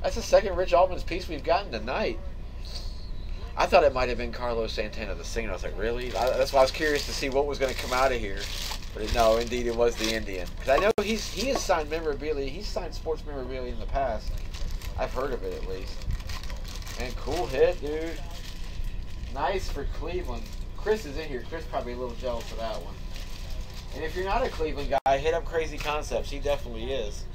A: That's the second Rich Altman's piece we've gotten tonight. I thought it might have been Carlos Santana the singer. I was like, really? That's why I was curious to see what was going to come out of here. But no, indeed, it was the Indian. Because I know he's he has signed memorabilia. He's signed sports memorabilia in the past. I've heard of it at least. And cool hit, dude. Nice for Cleveland. Chris is in here. Chris probably a little jealous of that one. And if you're not a Cleveland guy, hit up Crazy Concepts. He definitely is.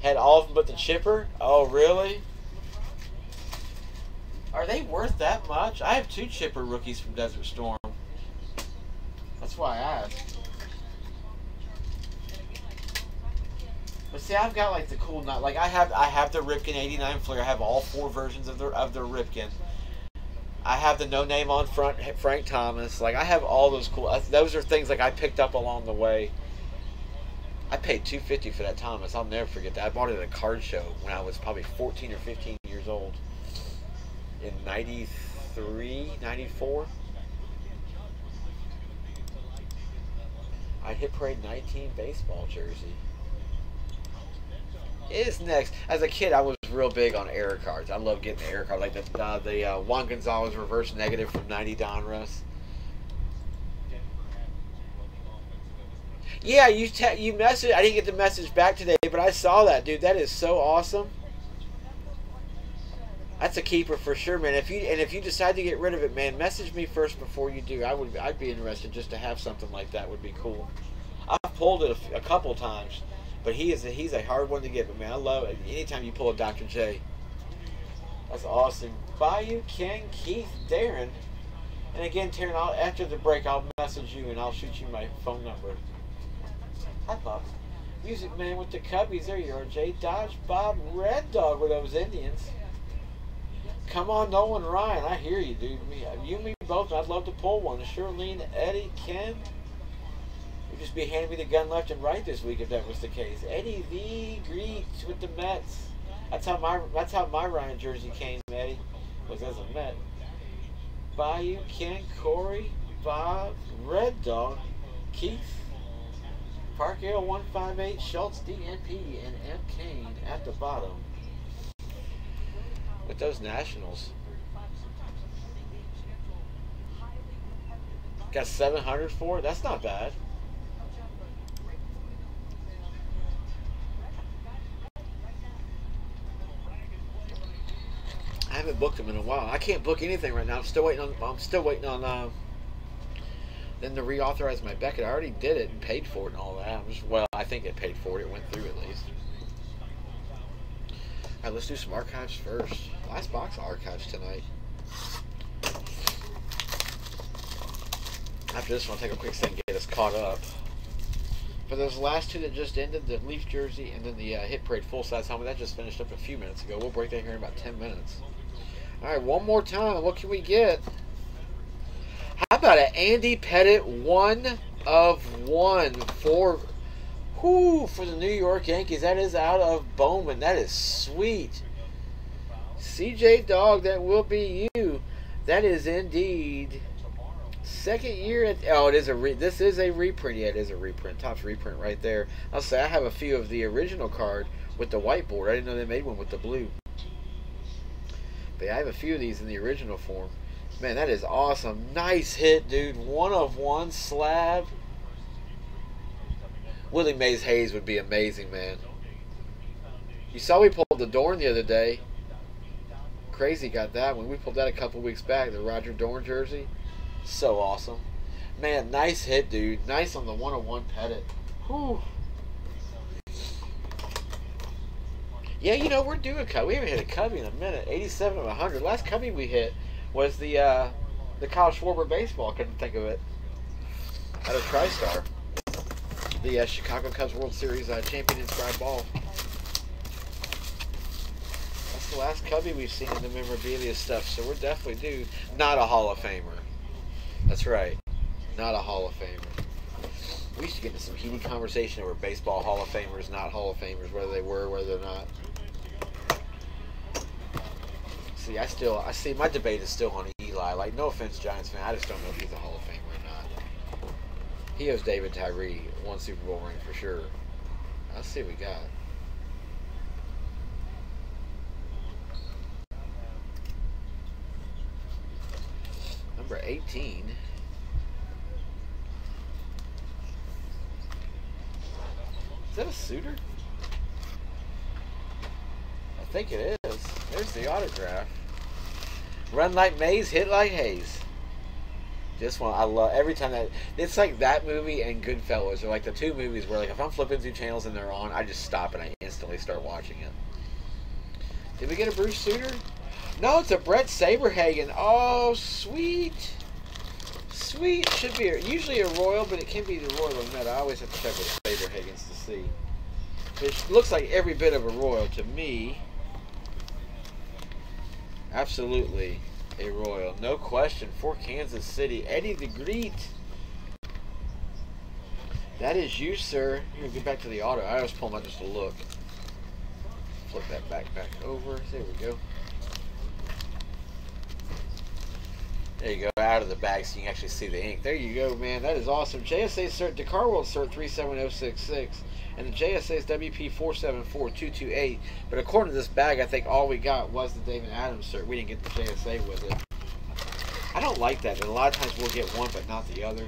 A: Had all of them the chipper? Oh, really? Are they worth that much? I have two chipper rookies from Desert Storm. That's why I asked. But see, I've got like the cool not like I have I have the Ripken '89 Fleer. I have all four versions of the of the Ripken. I have the no name on front Frank Thomas. Like I have all those cool. Uh, those are things like I picked up along the way. I paid 250 for that Thomas. I'll never forget that. I bought it at a card show when I was probably 14 or 15 years old in 93, 94. I hit parade 19 baseball jersey. Is next. As a kid, I was real big on error cards. I love getting the error card, like the uh, the uh, Juan Gonzalez reverse negative from 90 Donruss. Yeah, you te- you message. I didn't get the message back today, but I saw that, dude. That is so awesome. That's a keeper for sure, man. If you and if you decide to get rid of it, man, message me first before you do. I would I'd be interested just to have something like that. Would be cool. I've pulled it a, a couple times, but he is a, he's a hard one to get. But man, I love it. Anytime you pull a Dr. J, that's awesome. Bayou Ken Keith Darren, and again, Taryn. I'll, after the break, I'll message you and I'll shoot you my phone number. Hi, Bob. Music man with the cubbies. There you are, Jay Dodge Bob Red Dog with those Indians. Come on, Nolan Ryan. I hear you, dude. Me, uh, you and me both. I'd love to pull one. Shirlene, Eddie, Ken. You'd just be handing me the gun left and right this week if that was the case. Eddie V. Greets with the Mets. That's how my that's how my Ryan jersey came, Eddie. Was as a Met. Bayou, Ken, Corey, Bob, Red Dog, Keith, Park L 158, Schultz, DNP, and M. Kane at the bottom with those Nationals. Got 700 for it? That's not bad. I haven't booked them in a while. I can't book anything right now. I'm still waiting on. I'm still waiting on. Uh, then to reauthorize my Beckett. I already did it and paid for it and all that. Just, well, I think it paid for it. It went through at least. All right, let's do some archives first. Last box archives tonight. After this one, I'll take a quick second get us caught up. For those last two that just ended, the Leaf jersey and then the uh, Hit Parade full size helmet, that just finished up a few minutes ago. We'll break that here in about 10 minutes. All right, one more time. What can we get? How about an Andy Pettitte one of one for Whoo, for the New York Yankees. That is out of Bowman. That is sweet. CJ Dog, that will be you. That is indeed second year at. Oh, it is a re, this is a reprint. Yeah, it is a reprint. Topps reprint right there. I'll say I have a few of the original card with the whiteboard. I didn't know they made one with the blue. But yeah, I have a few of these in the original form. Man, that is awesome. Nice hit, dude. One of one slab. Willie Mays Hayes would be amazing, man. You saw we pulled the Dorn the other day. Crazy got that one. We pulled that a couple weeks back, the Roger Dorn jersey. So awesome. Man, nice hit, dude. Nice on the 101 Pettitte. Whew. Yeah, you know, we're due a cut. We haven't hit a cubby in a minute. 87 of 100. Last cubby we hit was the uh, the Kyle Schwarber baseball. Couldn't think of it. Out of TriStar. The uh, Chicago Cubs World Series uh, champion inscribed ball. That's the last cubby we've seen in the memorabilia stuff, so we're definitely due. Not a Hall of Famer. That's right. Not a Hall of Famer. We used to get into some heated conversation over baseball Hall of Famers, not Hall of Famers, whether they were, whether they're not. See, I still, I see my debate is still on Eli. Like, no offense, Giants fan, I just don't know if he's a Hall of Famer or not. He owes David Tyree one Super Bowl ring for sure. Let's see what we got. Number 18. Is that a Sutter? I think it is. The autograph. Run like Mays, hit like Hayes. This one, I love every time that it's like that movie and Goodfellas are like the two movies where like if I'm flipping through channels and they're on, I just stop and I instantly start watching it. Did we get a Bruce Sutter? No, it's a Bret Saberhagen. Oh, sweet. Sweet. Should be usually a Royal, but it can be the Royal or not. I always have to check with Saberhagens to see. It looks like every bit of a Royal to me. Absolutely a Royal. No question. For Kansas City. Eddie the Greet. That is you, sir. Get back to the auto. I always pull them out just to look. Flip that back back over. There we go. There you go, out of the bag so you can actually see the ink. There you go, man. That is awesome. JSA cert, DA Card World cert 37066, and the JSA is WP 474228. But according to this bag, I think all we got was the David Adams cert. We didn't get the JSA with it. I don't like that. And a lot of times we'll get one, but not the other.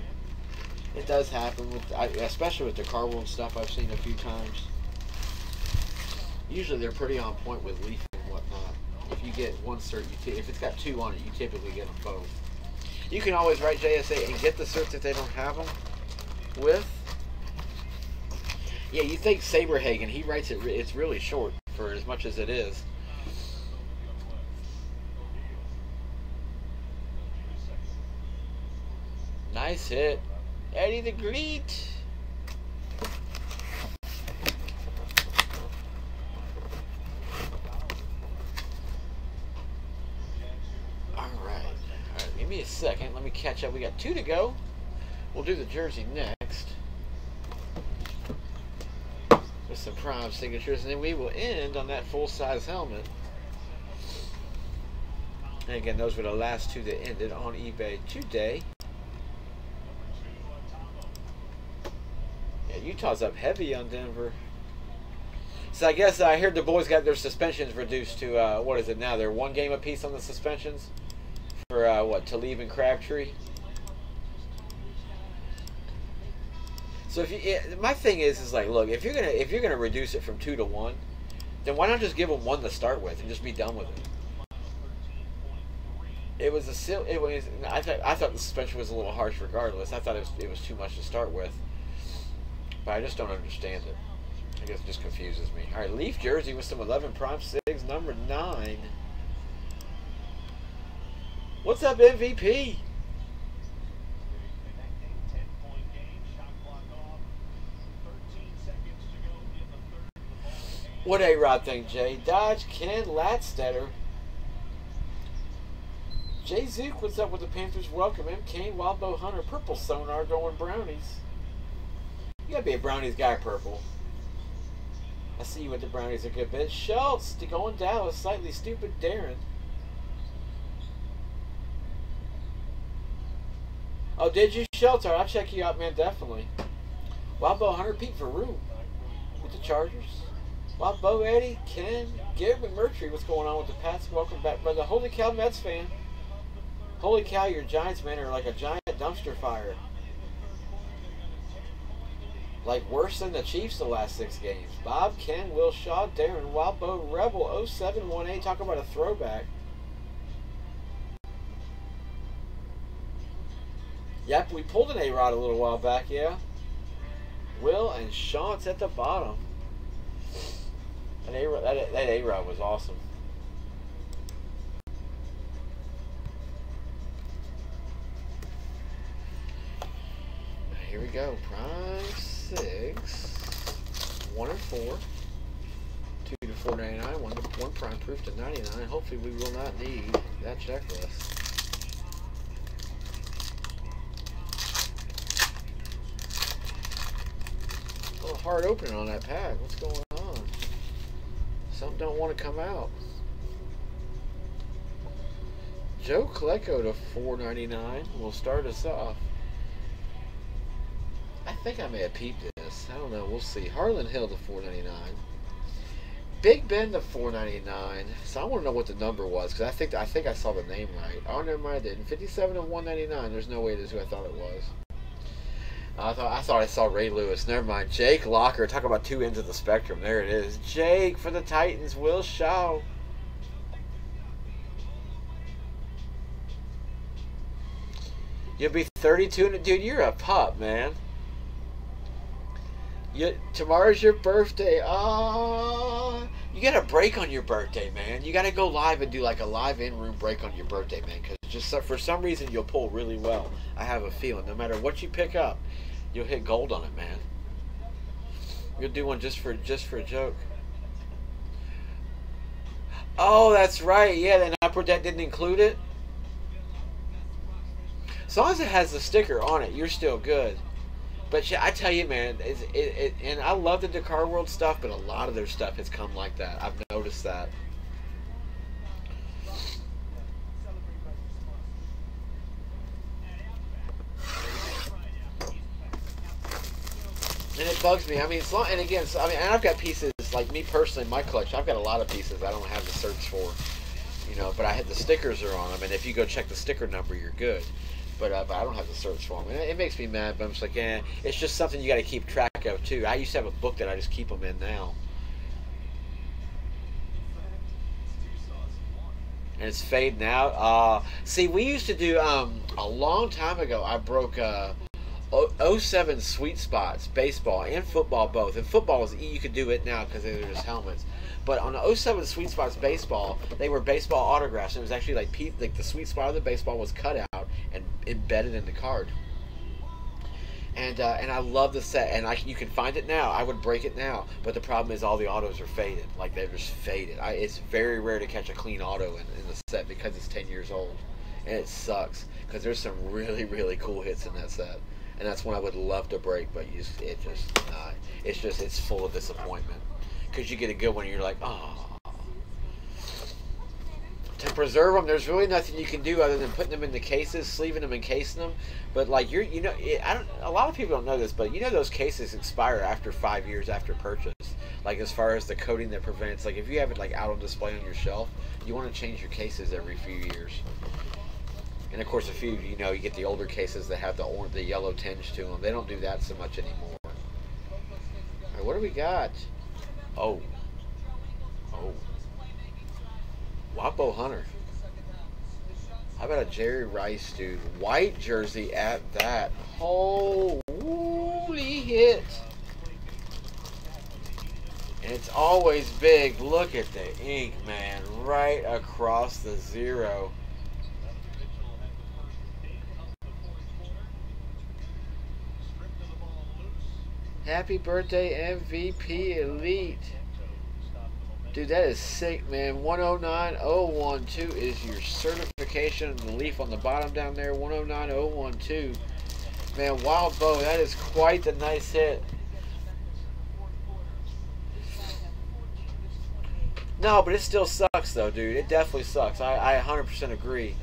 A: It does happen, with, especially with the Car World stuff I've seen a few times. Usually they're pretty on point with leaf and whatnot. If you get one cert, you if it's got two on it, you typically get them both. You can always write JSA and get the certs if they don't have them with. Yeah, you think Saberhagen, he writes it, it's really short for as much as it is. Nice hit. Eddie the Greet. me a second. Let me catch up. We got two to go. We'll do the jersey next. With some prime signatures. And then we will end on that full-size helmet. And again, those were the last two that ended on eBay today. Yeah, Utah's up heavy on Denver. So I guess I heard the boys got their suspensions reduced to, uh, what is it now? They're one game apiece on the suspensions? For uh, what Talib and Crabtree. So if you, it, my thing is, is like, look, if you're gonna if you're gonna reduce it from two to one, then why not just give them one to start with and just be done with it? It was a it was I thought I thought the suspension was a little harsh regardless. I thought it was it was too much to start with, but I just don't understand it. I guess it just confuses me. All right, Leaf jersey with some 11 prime six, number nine. What's up, MVP? What a Rod thing, Jay. Dodge, Ken Latstetter. Jay Zook, what's up with the Panthers? Welcome. M. Kane, Wildbow Hunter, Purple Sonar going Brownies. You gotta be a Brownies guy, Purple. I see you with the Brownies a good bit. Schultz to going down with slightly stupid Darren. Oh, did you, shelter? I'll check you out, man, definitely. Wild Bo Hunter Pete Veru with the Chargers. Wild Bo Eddie, Ken, Gary McMurtry, what's going on with the Pats? Welcome back, brother. Holy cow, Mets fan. Holy cow, your Giants man, are like a giant dumpster fire. Like worse than the Chiefs the last six games. Bob, Ken, Will Shaw, Darren, Wildbow, Rebel, 0718. Talk about a throwback. Yep, we pulled an A-Rod a little while back, yeah. Will and Sean's at the bottom. That A-Rod, that, that A-Rod was awesome. Here we go. Prime six. One and four. Two to four ninety nine. One to one prime proof to ninety nine. Hopefully we will not need that checklist. Hard opening on that pack. What's going on? Something don't want to come out. Joe Klecko to 4.99 will start us off. I think I may have peeped this. I don't know. We'll see. Harlan Hill to 4.99. Big Ben to 4.99. So I want to know what the number was because I think I think I saw the name right. Oh, never mind. I didn't. 57 to 199. There's no way it is who I thought it was. I thought I thought I saw Ray Lewis. Never mind. Jake Locker. Talk about two ends of the spectrum. There it is. Jake for the Titans. Will Shaw. You'll be 32 and dude, you're a pup, man. You, tomorrow's your birthday. Ah, you got a break on your birthday, man. You got to go live and do like a live in-room break on your birthday, man. Because just for some reason you'll pull really well. I have a feeling. No matter what you pick up, you'll hit gold on it, man. You'll do one just for just for a joke. Oh, that's right. Yeah, the upper deck didn't include it. As long as it has the sticker on it, you're still good. But I tell you, man, it, it, and I love the DA Card World stuff, but a lot of their stuff has come like that. I've noticed that. And it bugs me. I mean, it's long, and again, so, I mean, I've got pieces like me personally, my collection. I've got a lot of pieces I don't have the search for, you know. But I had the stickers are on them, and if you go check the sticker number, you're good but, uh, but I don't have the search for them. And it, makes me mad, but I'm just like, eh, it's just something you got to keep track of too. I used to have a book that I just keep them in now. And it's fading out. Uh, see, we used to do um, a long time ago. I broke uh, 07 sweet spots, baseball and football both. And football is you could do it now because they're just helmets. But on the 07 Sweet Spots baseball, they were baseball autographs. And it was actually like like the sweet spot of the baseball was cut out and embedded in the card. And uh, and I love the set, and I you can find it now. I would break it now, but the problem is all the autos are faded, like they're just faded. I, it's very rare to catch a clean auto in, in the set because it's ten years old, and it sucks because there's some really really cool hits in that set, and that's one I would love to break, but you just, it just uh, it's just it's full of disappointment because you get a good one, and you're like, oh. To preserve them, there's really nothing you can do other than putting them in the cases, sleeving them, and casing them. But like you're, you know, I don't. A lot of people don't know this, but you know those cases expire after five years after purchase. Like as far as the coating that prevents, like if you have it like out on display on your shelf, you want to change your cases every few years. And of course, a few, you know, you get the older cases that have the orange, the yellow tinge to them. They don't do that so much anymore. What do we got? Oh. Oh. Wapo Hunter. How about a Jerry Rice, dude? White jersey at that. Holy hit. And it's always big. Look at the ink, man. Right across the zero. Happy birthday, MVP Elite. Dude, that is sick, man. 109012 is your certification. The leaf on the bottom down there, 109012. Man, Wild Bow, that is quite a nice hit. No, but it still sucks though, dude. It definitely sucks. I, I 100% agree.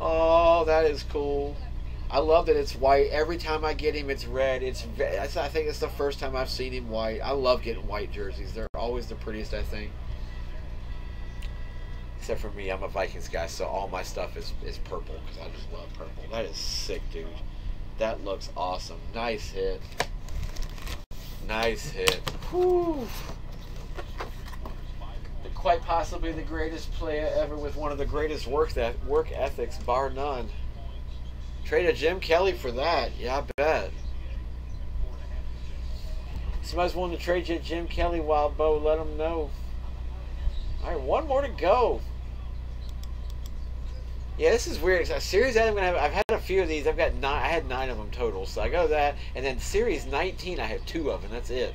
A: Oh, that is cool. I love that it's white. Every time I get him, it's red. It's I think it's the first time I've seen him white. I love getting white jerseys. They're always the prettiest, I think. Except for me, I'm a Vikings guy, so all my stuff is, is purple because I just love purple. That is sick, dude. That looks awesome. Nice hit. Nice hit. Whew. Quite possibly the greatest player ever with one of the greatest work that work ethics, bar none. Traded Jim Kelly for that. Yeah, I bet. Somebody's willing to trade you Jim Kelly while Bo let him know. All right, one more to go. Yeah, this is weird. A series I'm gonna have. I've had a few of these. I've got nine. I had nine of them total. So I go that, and then series 19, I have two of them. That's it.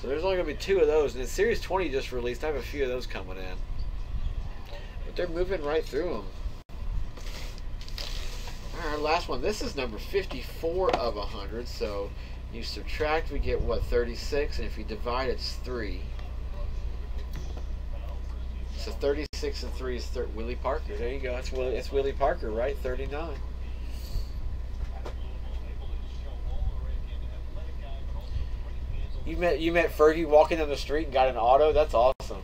A: So there's only gonna be two of those, and then series 20 just released. I have a few of those coming in, but they're moving right through them. Right, last one. This is number 54 of 100. So you subtract, we get what 36, and if you divide, it's three. So 36 and 3 is thir- Willie Parker. There you go. That's Willie, it's Willie Parker, right? 39. You met you met Fergie walking down the street and got an auto. That's awesome.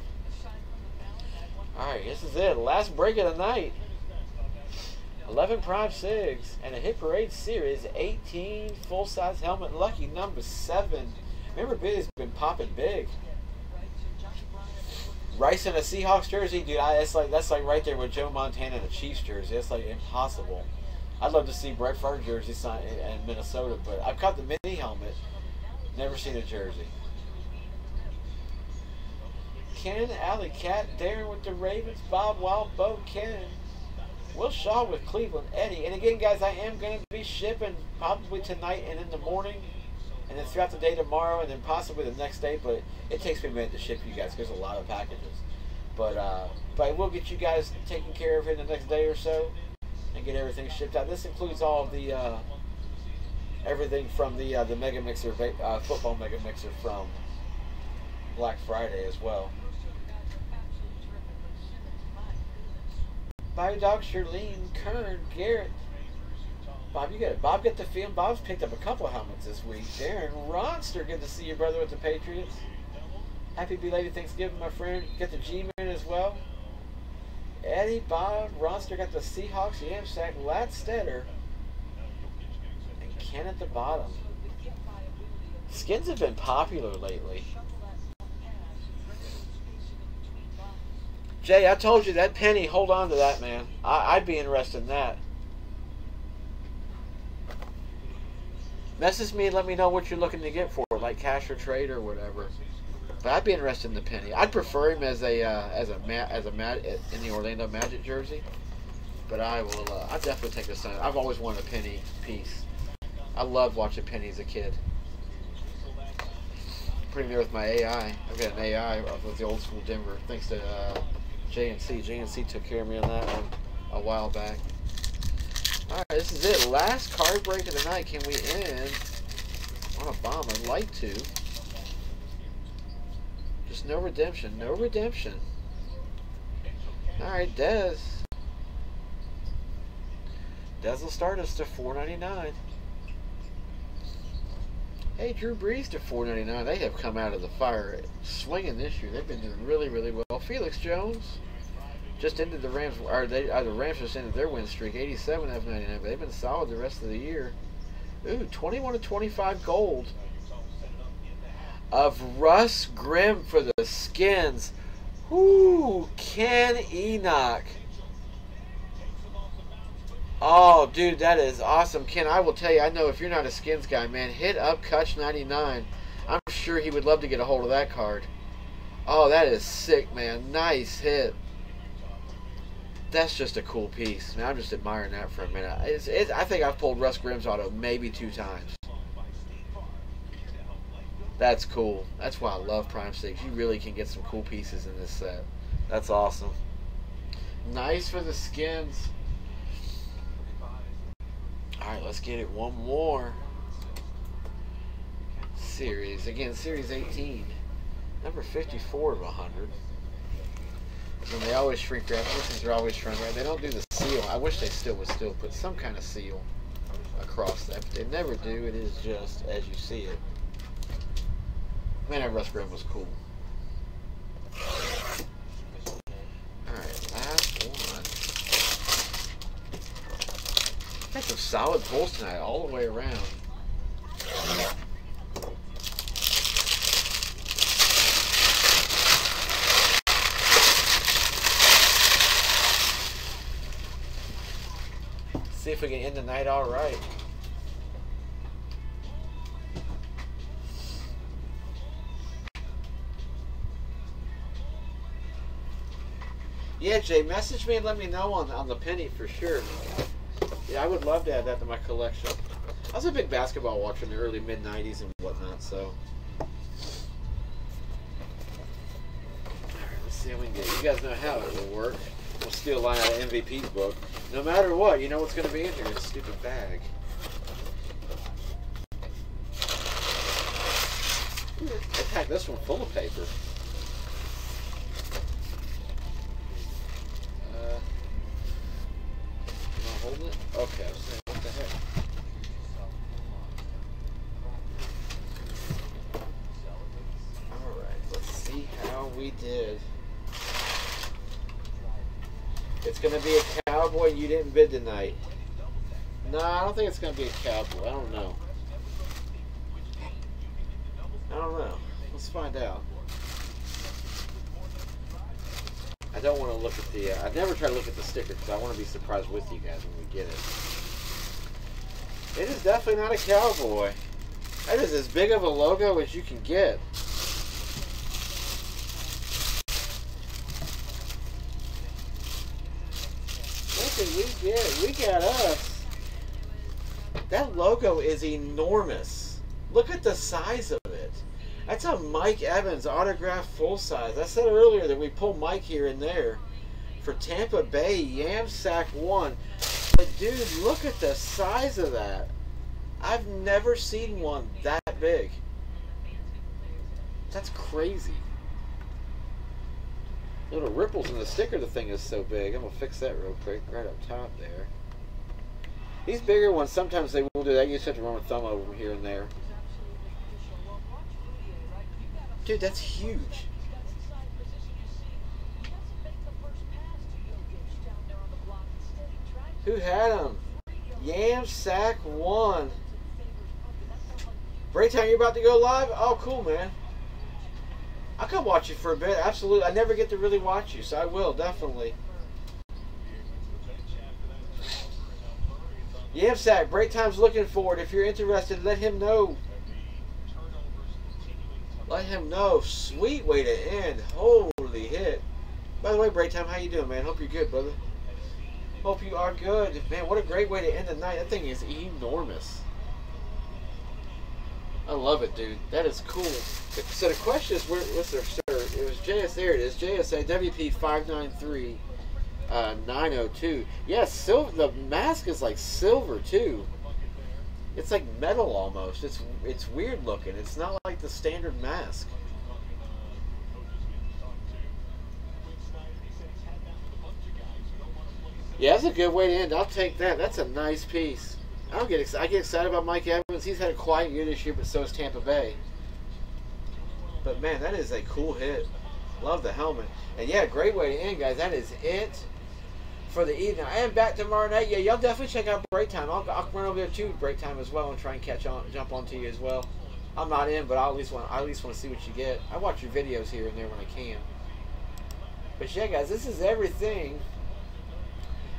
A: All right, this is it. Last break of the night. 11 Prime 6 and a Hit Parade Series 18 full size helmet lucky number 7. Remember, Billy's been popping big. Rice in a Seahawks jersey, dude. I, that's like that's like right there with Joe Montana in a Chiefs jersey. That's like impossible. I'd love to see Brett Favre jersey sign in Minnesota, but I've caught the mini helmet. Never seen a jersey. Ken, Alley Cat, Darren with the Ravens, Bob Wild, Bo, Ken, Will Shaw with Cleveland, Eddie. And again, guys, I am going to be shipping probably tonight and in the morning and then throughout the day tomorrow, and then possibly the next day. But it takes me a minute to ship you guys. There's a lot of packages, but uh, but I will get you guys taken care of in the next day or so, and get everything shipped out. This includes all of the uh, everything from the uh, the Mega Mixer uh, football Mega Mixer from Black Friday as well. Bobby Dog, Shirlene, Kern, Garrett. Bob, you got it. Bob got the film. Bob's picked up a couple of helmets this week. Darren Ronster, good to see your brother with the Patriots. Happy belated Thanksgiving, my friend. Get the G-Man as well. Eddie, Bob, Ronster got the Seahawks, Yamsack, Latstetter, and Ken at the bottom. Skins have been popular lately. Jay, I told you that penny. Hold on to that, man. I, would be interested in that. Message me let me know what you're looking to get for like cash or trade or whatever. But I'd be interested in the penny. I'd prefer him as a uh, as a as a in the Orlando Magic jersey. But I will. Uh, I definitely take the sun. I've always wanted a penny piece. I loved watching penny as a kid. Pretty near with my AI. I've got an AI of the old school Denver, thanks to uh, JNC. JNC took care of me on that one a while back. Alright, this is it. Last card break of the night. Can we end on a bomb? I'd like to. Just no redemption. No redemption. Alright, Dez. Dez will start us to 4.99. Hey, Drew Brees to 4.99. They have come out of the fire swinging this year. They've been doing really, really well. Felix Jones just ended the Rams, or they, uh, the Rams just ended their win streak, 87 of 99, but they've been solid the rest of the year. Ooh, 21 to 25 gold of Russ Grimm for the Skins. Ooh, Ken Enoch. Oh, dude, that is awesome. Ken, I will tell you, I know if you're not a Skins guy, man, hit up Kutch99. I'm sure he would love to get a hold of that card. Oh, that is sick, man. Nice hit that's just a cool piece. Man, I'm just admiring that for a minute. It's, it's, I think I've pulled Russ Grimm's auto maybe two times. That's cool. That's why I love Prime Six. You really can get some cool pieces in this set. That's awesome. Nice for the skins. Alright, let's get it one more. Series. Again, Series 18. Number 54 of 100. And they always shrink wrap. These are always shrink wrap. They don't do the seal. I wish they still would still put some kind of seal across that. But they never do. It is just as you see it. Man, that Russ Grimm was cool. Alright, last one. Got some solid pulls tonight all the way around. See if we can end the night all right. Yeah, Jay, message me and let me know on on the penny for sure. Yeah, I would love to add that to my collection. I was a big basketball watcher in the early mid '90s and whatnot, so. All right, let's see how we can get. You guys know how it will work. We'll steal a line out of MVP's book. No matter what, you know what's going to be in here. Stupid bag. They packed this one full of paper. Be a cowboy you didn't bid tonight. No, I don't think it's gonna be a cowboy. I don't know. I don't know. Let's find out. I don't want to look at the. Uh, I never try to look at the sticker because I want to be surprised with you guys when we get it. It is definitely not a cowboy. That is as big of a logo as you can get. What did we get? We got us. That logo is enormous. Look at the size of it. That's a Mike Evans autograph full size. I said earlier that we pull Mike here and there for Tampa Bay Yam Sack 1. But dude, look at the size of that. I've never seen one that big. That's crazy. Little ripples in the sticker, the thing is so big. I'm gonna fix that real quick, right up top there. These bigger ones, sometimes they will do that. You just have to run a thumb over them here and there. Dude, that's huge. Who had them? Yam Sack 1. Braytown, you're about to go live? Oh, cool, man. I'll come watch you for a bit. Absolutely. I never get to really watch you, so I will, definitely. Yam break time's looking for it. If you're interested, let him know. Let him know. Sweet way to end. Holy hit. By the way, break time, how you doing, man? Hope you're good, brother. Hope you are good. Man, what a great way to end the night. That thing is enormous. I love it, dude. That is cool. So the question is, where, what's their shirt? It was JS. There it is. JSA WP five nine three uh, nine zero two. Yes, silver. The mask is like silver too. It's like metal almost. It's it's weird looking. It's not like the standard mask. Yeah, that's a good way to end. I'll take that. That's a nice piece. I don't get excited. I get excited about Mike Evans. He's had a quiet year this year, but so is Tampa Bay. But man, that is a cool hit. Love the helmet. And yeah, great way to end, guys. That is it for the evening. I am back tomorrow night. Yeah, y'all definitely check out Break Time. I'll, I'll run over there too Break Time as well and try and catch on, jump onto you as well. I'm not in, but I at least want I at least want to see what you get. I watch your videos here and there when I can. But yeah, guys, this is everything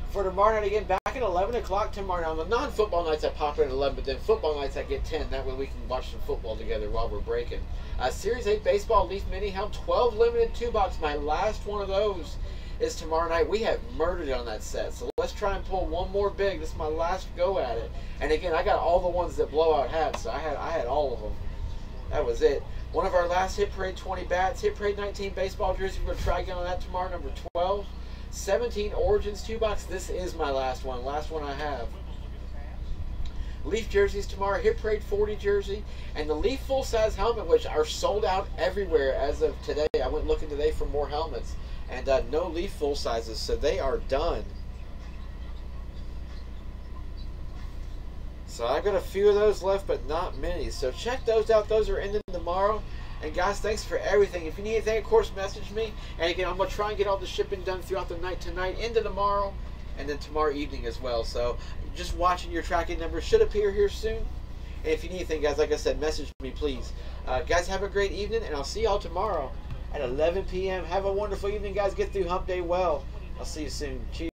A: for tomorrow night again. Back at 11 o'clock tomorrow night. On the non-football nights, I pop in at 11, but then football nights, I get 10. That way we can watch some football together while we're breaking. Uh, Series 8 Baseball Leaf Mini Helm, 12 limited two box. My last one of those is tomorrow night. We have murdered on that set. So let's try and pull one more big. This is my last go at it. And again, I got all the ones that Blowout had. So I had I had all of them. That was it. One of our last Hit Parade 20 bats. Hit Parade 19 baseball jersey. We're to try again on that tomorrow. Number 12. 17 Origins 2 box. This is my last one. Last one I have. Leaf jerseys tomorrow. Hit Parade 40 jersey. And the Leaf full size helmet, which are sold out everywhere as of today. I went looking today for more helmets. And uh, no leaf full sizes, so they are done. So I've got a few of those left, but not many. So check those out. Those are ending tomorrow. And guys, thanks for everything. If you need anything, of course, message me. And again, I'm gonna try and get all the shipping done throughout the night tonight, into tomorrow, and then tomorrow evening as well. So just watching your tracking number should appear here soon. And if you need anything, guys, like I said, message me, please. Uh, guys, have a great evening, and I'll see y'all tomorrow at 11 p.m. Have a wonderful evening, guys. Get through Hump Day well. I'll see you soon. Cheers.